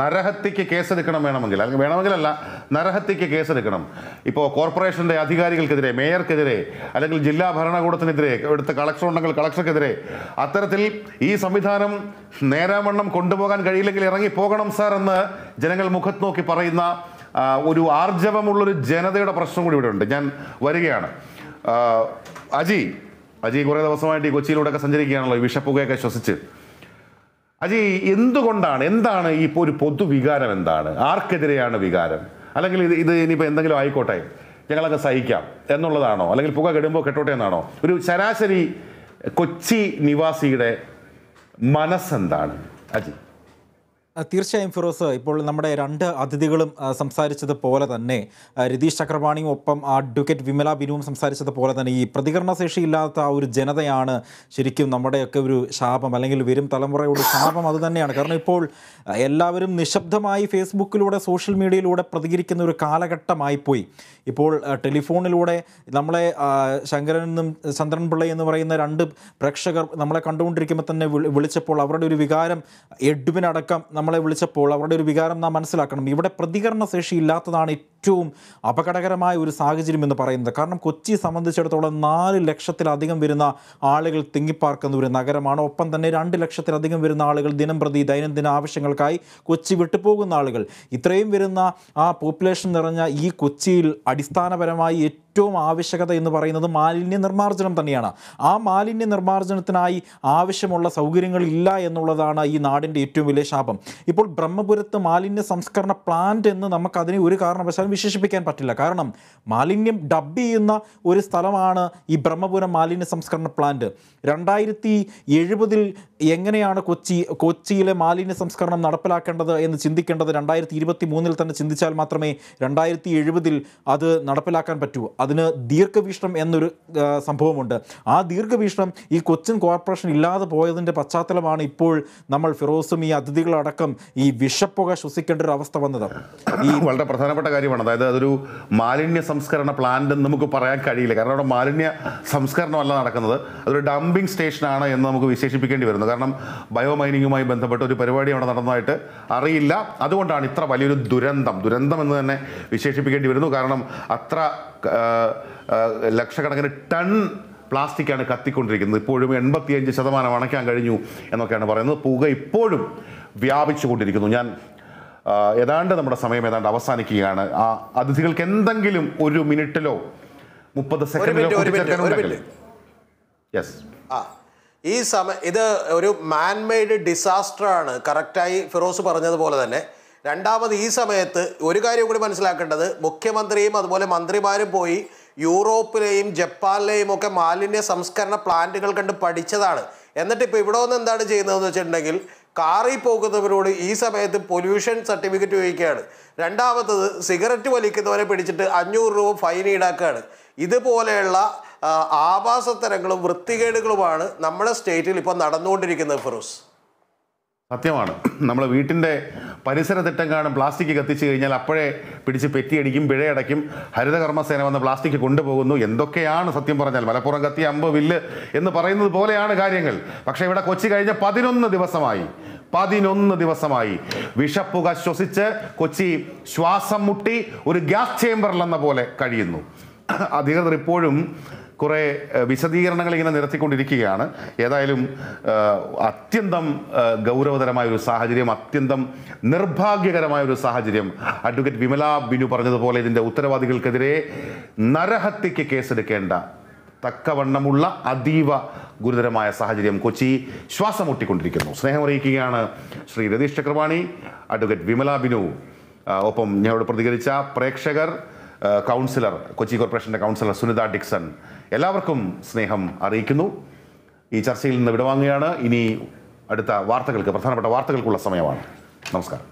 നരഹത്യക്ക് കേസെടുക്കണം വേണമെങ്കിൽ. അല്ലെങ്കിൽ വേണമെങ്കിലല്ല നരഹത്യക്ക് കേസെടുക്കണം. ഇപ്പോൾ കോർപ്പറേഷന്റെ അധികാരികൾക്കെതിരെ മേയർക്കെതിരെ അല്ലെങ്കിൽ ജില്ലാ ഭരണകൂടത്തിനെതിരെ എടുത്ത കളക്ടർ ഉണ്ടെങ്കിൽ കളക്ടർക്കെതിരെ അത്തരത്തിൽ ഈ സംവിധാനം നേരാവണ്ണം കൊണ്ടുപോകാൻ കഴിയില്ലെങ്കിൽ ഇറങ്ങി പോകണം സാർ എന്ന് ജനങ്ങൾ മുഖത്ത് നോക്കി പറയുന്ന ഒരു ആർജവമുള്ളൊരു ജനതയുടെ പ്രശ്നം കൂടി ഇവിടെ ഉണ്ട് ഞാൻ വരികയാണ്. അജി അജി കുറേ ദിവസമായിട്ട് ഈ കൊച്ചിയിലൂടെയൊക്കെ സഞ്ചരിക്കുകയാണല്ലോ ഈ വിഷപ്പുകയൊക്കെ ശ്വസിച്ച്. അജി എന്തുകൊണ്ടാണ് എന്താണ് ഈ ഒരു പൊതുവികാരം എന്താണ്? ആർക്കെതിരെയാണ് വികാരം? അല്ലെങ്കിൽ ഇത് ഇത് ഇനിയിപ്പോൾ എന്തെങ്കിലും ആയിക്കോട്ടെ ഞങ്ങളൊക്കെ സഹിക്കാം എന്നുള്ളതാണോ? അല്ലെങ്കിൽ പുക കെടുമ്പോൾ കെട്ടോട്ടെ എന്നാണോ? ഒരു ശരാശരി കൊച്ചി നിവാസിയുടെ മനസ്സെന്താണ്? അജി. തീർച്ചയായും ഫിറോസ് ഇപ്പോൾ നമ്മുടെ രണ്ട് അതിഥികളും സംസാരിച്ചത് സംസാരിച്ചതുപോലെ തന്നെ രതീഷ് ചക്രവാണിയും ഒപ്പം അഡ്വക്കേറ്റ് വിമല ബിനുവും സംസാരിച്ചതുപോലെ തന്നെ ഈ പ്രതികരണശേഷിയില്ലാത്ത ആ ഒരു ജനതയാണ് ശരിക്കും നമ്മുടെയൊക്കെ ഒരു ശാപം അല്ലെങ്കിൽ വരും തലമുറയുടെ ശാപം അത് തന്നെയാണ്. കാരണം ഇപ്പോൾ എല്ലാവരും നിശബ്ദമായി ഫേസ്ബുക്കിലൂടെ സോഷ്യൽ മീഡിയയിലൂടെ പ്രതികരിക്കുന്ന ഒരു കാലഘട്ടമായി പോയി ഇപ്പോൾ ടെലിഫോണിലൂടെ നമ്മളെ ശങ്കരൻ എന്നും ചന്ദ്രൻ എന്ന് പറയുന്ന രണ്ട് പ്രേക്ഷകർ നമ്മളെ കണ്ടുകൊണ്ടിരിക്കുമ്പോൾ തന്നെ വിളിച്ചപ്പോൾ അവരുടെ ഒരു വികാരം എഡ്വിനടക്കം നമ്മളെ വിളിച്ചപ്പോൾ അവരുടെ ഒരു വികാരം നാം മനസ്സിലാക്കണം. ഇവിടെ പ്രതികരണ ശേഷി ഇല്ലാത്തതാണ് ഏറ്റവും അപകടകരമായ ഒരു സാഹചര്യം എന്ന് പറയുന്നത്. കാരണം കൊച്ചി സംബന്ധിച്ചിടത്തോളം നാല് ലക്ഷത്തിലധികം വരുന്ന ആളുകൾ തിങ്ങിപ്പാർക്കുന്ന ഒരു നഗരമാണ്. ഒപ്പം തന്നെ രണ്ട് ലക്ഷത്തിലധികം വരുന്ന ആളുകൾ ദിനം പ്രതി ദൈനംദിന ആവശ്യങ്ങൾക്കായി കൊച്ചി വിട്ടുപോകുന്ന ആളുകൾ. ഇത്രയും വരുന്ന ആ പോപ്പുലേഷൻ നിറഞ്ഞ ഈ കൊച്ചിയിൽ അടിസ്ഥാനപരമായി ഏറ്റവും ആവശ്യകത എന്ന് പറയുന്നത് മാലിന്യ നിർമ്മാർജനം തന്നെയാണ്. ആ മാലിന്യ നിർമ്മാർജനത്തിനായി ആവശ്യമുള്ള സൗകര്യങ്ങൾ ഇല്ല എന്നുള്ളതാണ് ഈ നാടിന്റെ ഏറ്റവും വലിയ ശാപം. ഇപ്പോൾ ബ്രഹ്മപുരത്ത് മാലിന്യ സംസ്കരണ പ്ലാന്റ് എന്ന് നമുക്ക് അതിനെ ഒരു കാരണവശാലും വിശേഷിപ്പിക്കാൻ പറ്റില്ല. കാരണം മാലിന്യം ഡബ് ചെയ്യുന്ന ഒരു സ്ഥലമാണ് ഈ ബ്രഹ്മപുരം മാലിന്യ സംസ്കരണ പ്ലാന്റ്. രണ്ടായിരത്തി എഴുപതിൽ എങ്ങനെയാണ് കൊച്ചി കൊച്ചിയിലെ മാലിന്യ സംസ്കരണം നടപ്പിലാക്കേണ്ടത് എന്ന് ചിന്തിക്കേണ്ടത് രണ്ടായിരത്തി ഇരുപത്തി മൂന്നിൽ തന്നെ ചിന്തിച്ചാൽ മാത്രമേ രണ്ടായിരത്തി എഴുപതിൽ അത് നടപ്പിലാക്കാൻ പറ്റൂ. അതിന് ദീർഘവീക്ഷണം എന്നൊരു സംഭവമുണ്ട്. ആ ദീർഘവീക്ഷണം ഈ കൊച്ചിൻ കോർപ്പറേഷൻ ഇല്ലാതെ പോയതിന്റെ പശ്ചാത്തലമാണ് ഇപ്പോൾ നമ്മൾ ഫിറോസും ഈ അതിഥികളടക്കം ഈ വിഷപ്പുക ശ്വസിക്കേണ്ട ഒരു അവസ്ഥ വന്നത്. ഈ വളരെ പ്രധാനപ്പെട്ട കാര്യമാണ്. അതായത് അതൊരു മാലിന്യ സംസ്കരണ പ്ലാന്റ് എന്ന് നമുക്ക് പറയാൻ കഴിയില്ല. കാരണം അവിടെ മാലിന്യ സംസ്കരണമല്ല നടക്കുന്നത്. അതൊരു ഡംപിംഗ് സ്റ്റേഷനാണ് എന്ന് നമുക്ക് വിശേഷിപ്പിക്കേണ്ടി വരുന്നു. കാരണം ബയോ മൈനിങ്ങുമായി ബന്ധപ്പെട്ട ഒരു പരിപാടി അവിടെ നടന്നതായിട്ട് അറിയില്ല. അതുകൊണ്ടാണ് ഇത്ര വലിയൊരു ദുരന്തം. ദുരന്തം എന്ന് തന്നെ വിശേഷിപ്പിക്കേണ്ടി വരുന്നു. കാരണം അത്ര ലക്ഷക്കണക്കിന് ടൺ പ്ലാസ്റ്റിക്കാണ് കത്തിക്കൊണ്ടിരിക്കുന്നത്. ഇപ്പോഴും എൺപത്തിയഞ്ച് ശതമാനം അണയ്ക്കാൻ കഴിഞ്ഞു എന്നൊക്കെയാണ് പറയുന്നത്. പുക ഇപ്പോഴും വ്യാപിച്ചു കൊണ്ടിരിക്കുന്നു ഞാൻ ഏതാണ്ട് നമ്മുടെ സമയം ഏതാണ്ട് അവസാനിക്കുകയാണ്. ആ അതിഥികൾക്ക് എന്തെങ്കിലും ഒരു മിനിറ്റിലോ മുപ്പത് സെക്കൻഡിലോ. യെസ് ആ ഈ സമയ ഇത് ഒരു മാൻമെയ്ഡ് ഡിസാസ്റ്റർ ആണ്. കറക്റ്റായി ഫിറോസ് പറഞ്ഞതുപോലെ തന്നെ. രണ്ടാമത് ഈ സമയത്ത് ഒരു കാര്യം കൂടി മനസ്സിലാക്കേണ്ടത്. മുഖ്യമന്ത്രിയും അതുപോലെ മന്ത്രിമാരും പോയി യൂറോപ്പിലെയും ജപ്പാനിലെയും ഒക്കെ മാലിന്യ സംസ്കരണ പ്ലാന്റുകൾ കണ്ട് പഠിച്ചതാണ്. എന്നിട്ട് ഇപ്പോൾ ഇവിടെ ഒന്ന് എന്താണ് ചെയ്യുന്നതെന്ന് വെച്ചിട്ടുണ്ടെങ്കിൽ കാറിൽ പോകുന്നവരോട് ഈ സമയത്ത് പൊല്യൂഷൻ സർട്ടിഫിക്കറ്റ് ചോദിക്കുകയാണ്. രണ്ടാമത്തത് സിഗരറ്റ് വലിക്കുന്നവരെ പിടിച്ചിട്ട് അഞ്ഞൂറ് രൂപ ഫൈൻ ഈടാക്കുകയാണ്. ഇതുപോലെയുള്ള ആഭാസത്തരങ്ങളും വൃത്തികേടുകളുമാണ് നമ്മുടെ സ്റ്റേറ്റിൽ ഇപ്പോൾ നടന്നുകൊണ്ടിരിക്കുന്നത് ഫിറോസ്. സത്യമാണ്. നമ്മൾ വീട്ടിന്റെ പരിസരത്തിട്ടം കാണും പ്ലാസ്റ്റിക് കത്തിച്ചു കഴിഞ്ഞാൽ അപ്പോഴേ പിടിച്ച് പെറ്റിയടിക്കും പിഴയടയ്ക്കും ഹരിതകർമ്മസേന വന്ന് പ്ലാസ്റ്റിക് കൊണ്ടുപോകുന്നു. എന്തൊക്കെയാണ് സത്യം പറഞ്ഞാൽ? മലപ്പുറം കത്തി അമ്പ് വില്ല് എന്ന് പറയുന്നത് പോലെയാണ് കാര്യങ്ങൾ. പക്ഷേ ഇവിടെ കൊച്ചി കഴിഞ്ഞ പതിനൊന്ന് ദിവസമായി പതിനൊന്ന് ദിവസമായി വിഷപ്പുക ശ്വസിച്ച് കൊച്ചി ശ്വാസം മുട്ടി ഒരു ഗ്യാസ് ചേംബറിൽ എന്ന പോലെ കഴിയുന്നു. അധികൃതർ ഇപ്പോഴും കുറേ വിശദീകരണങ്ങൾ ഇങ്ങനെ നിരത്തിക്കൊണ്ടിരിക്കുകയാണ്. ഏതായാലും അത്യന്തം ഗൗരവതരമായ ഒരു സാഹചര്യം അത്യന്തം നിർഭാഗ്യകരമായ ഒരു സാഹചര്യം. അഡ്വക്കേറ്റ് വിമല ബിനു പറഞ്ഞതുപോലെ ഇതിന്റെ ഉത്തരവാദികൾക്കെതിരെ നരഹത്യക്ക് കേസെടുക്കേണ്ട തക്കവണ്ണമുള്ള അതീവ ഗുരുതരമായ സാഹചര്യം കൊച്ചി ശ്വാസം മുട്ടിക്കൊണ്ടിരിക്കുന്നു സ്നേഹം അറിയിക്കുകയാണ് ശ്രീ രതീഷ് ചക്രവാണി അഡ്വക്കേറ്റ് വിമല ബിനു. ഒപ്പം ഞങ്ങളോട് പ്രതികരിച്ച പ്രേക്ഷകർ കൗൺസിലർ കൊച്ചി കോർപ്പറേഷന്റെ കൗൺസിലർ സുനിത ഡിക്സൺ. എല്ലാവർക്കും സ്നേഹം അറിയിക്കുന്നു. ഈ ചർച്ചയിൽ നിന്ന് വിടവാങ്ങുകയാണ്. ഇനി അടുത്ത വാർത്തകൾക്ക് പ്രധാനപ്പെട്ട വാർത്തകൾക്കുള്ള സമയമാണ്. നമസ്കാരം.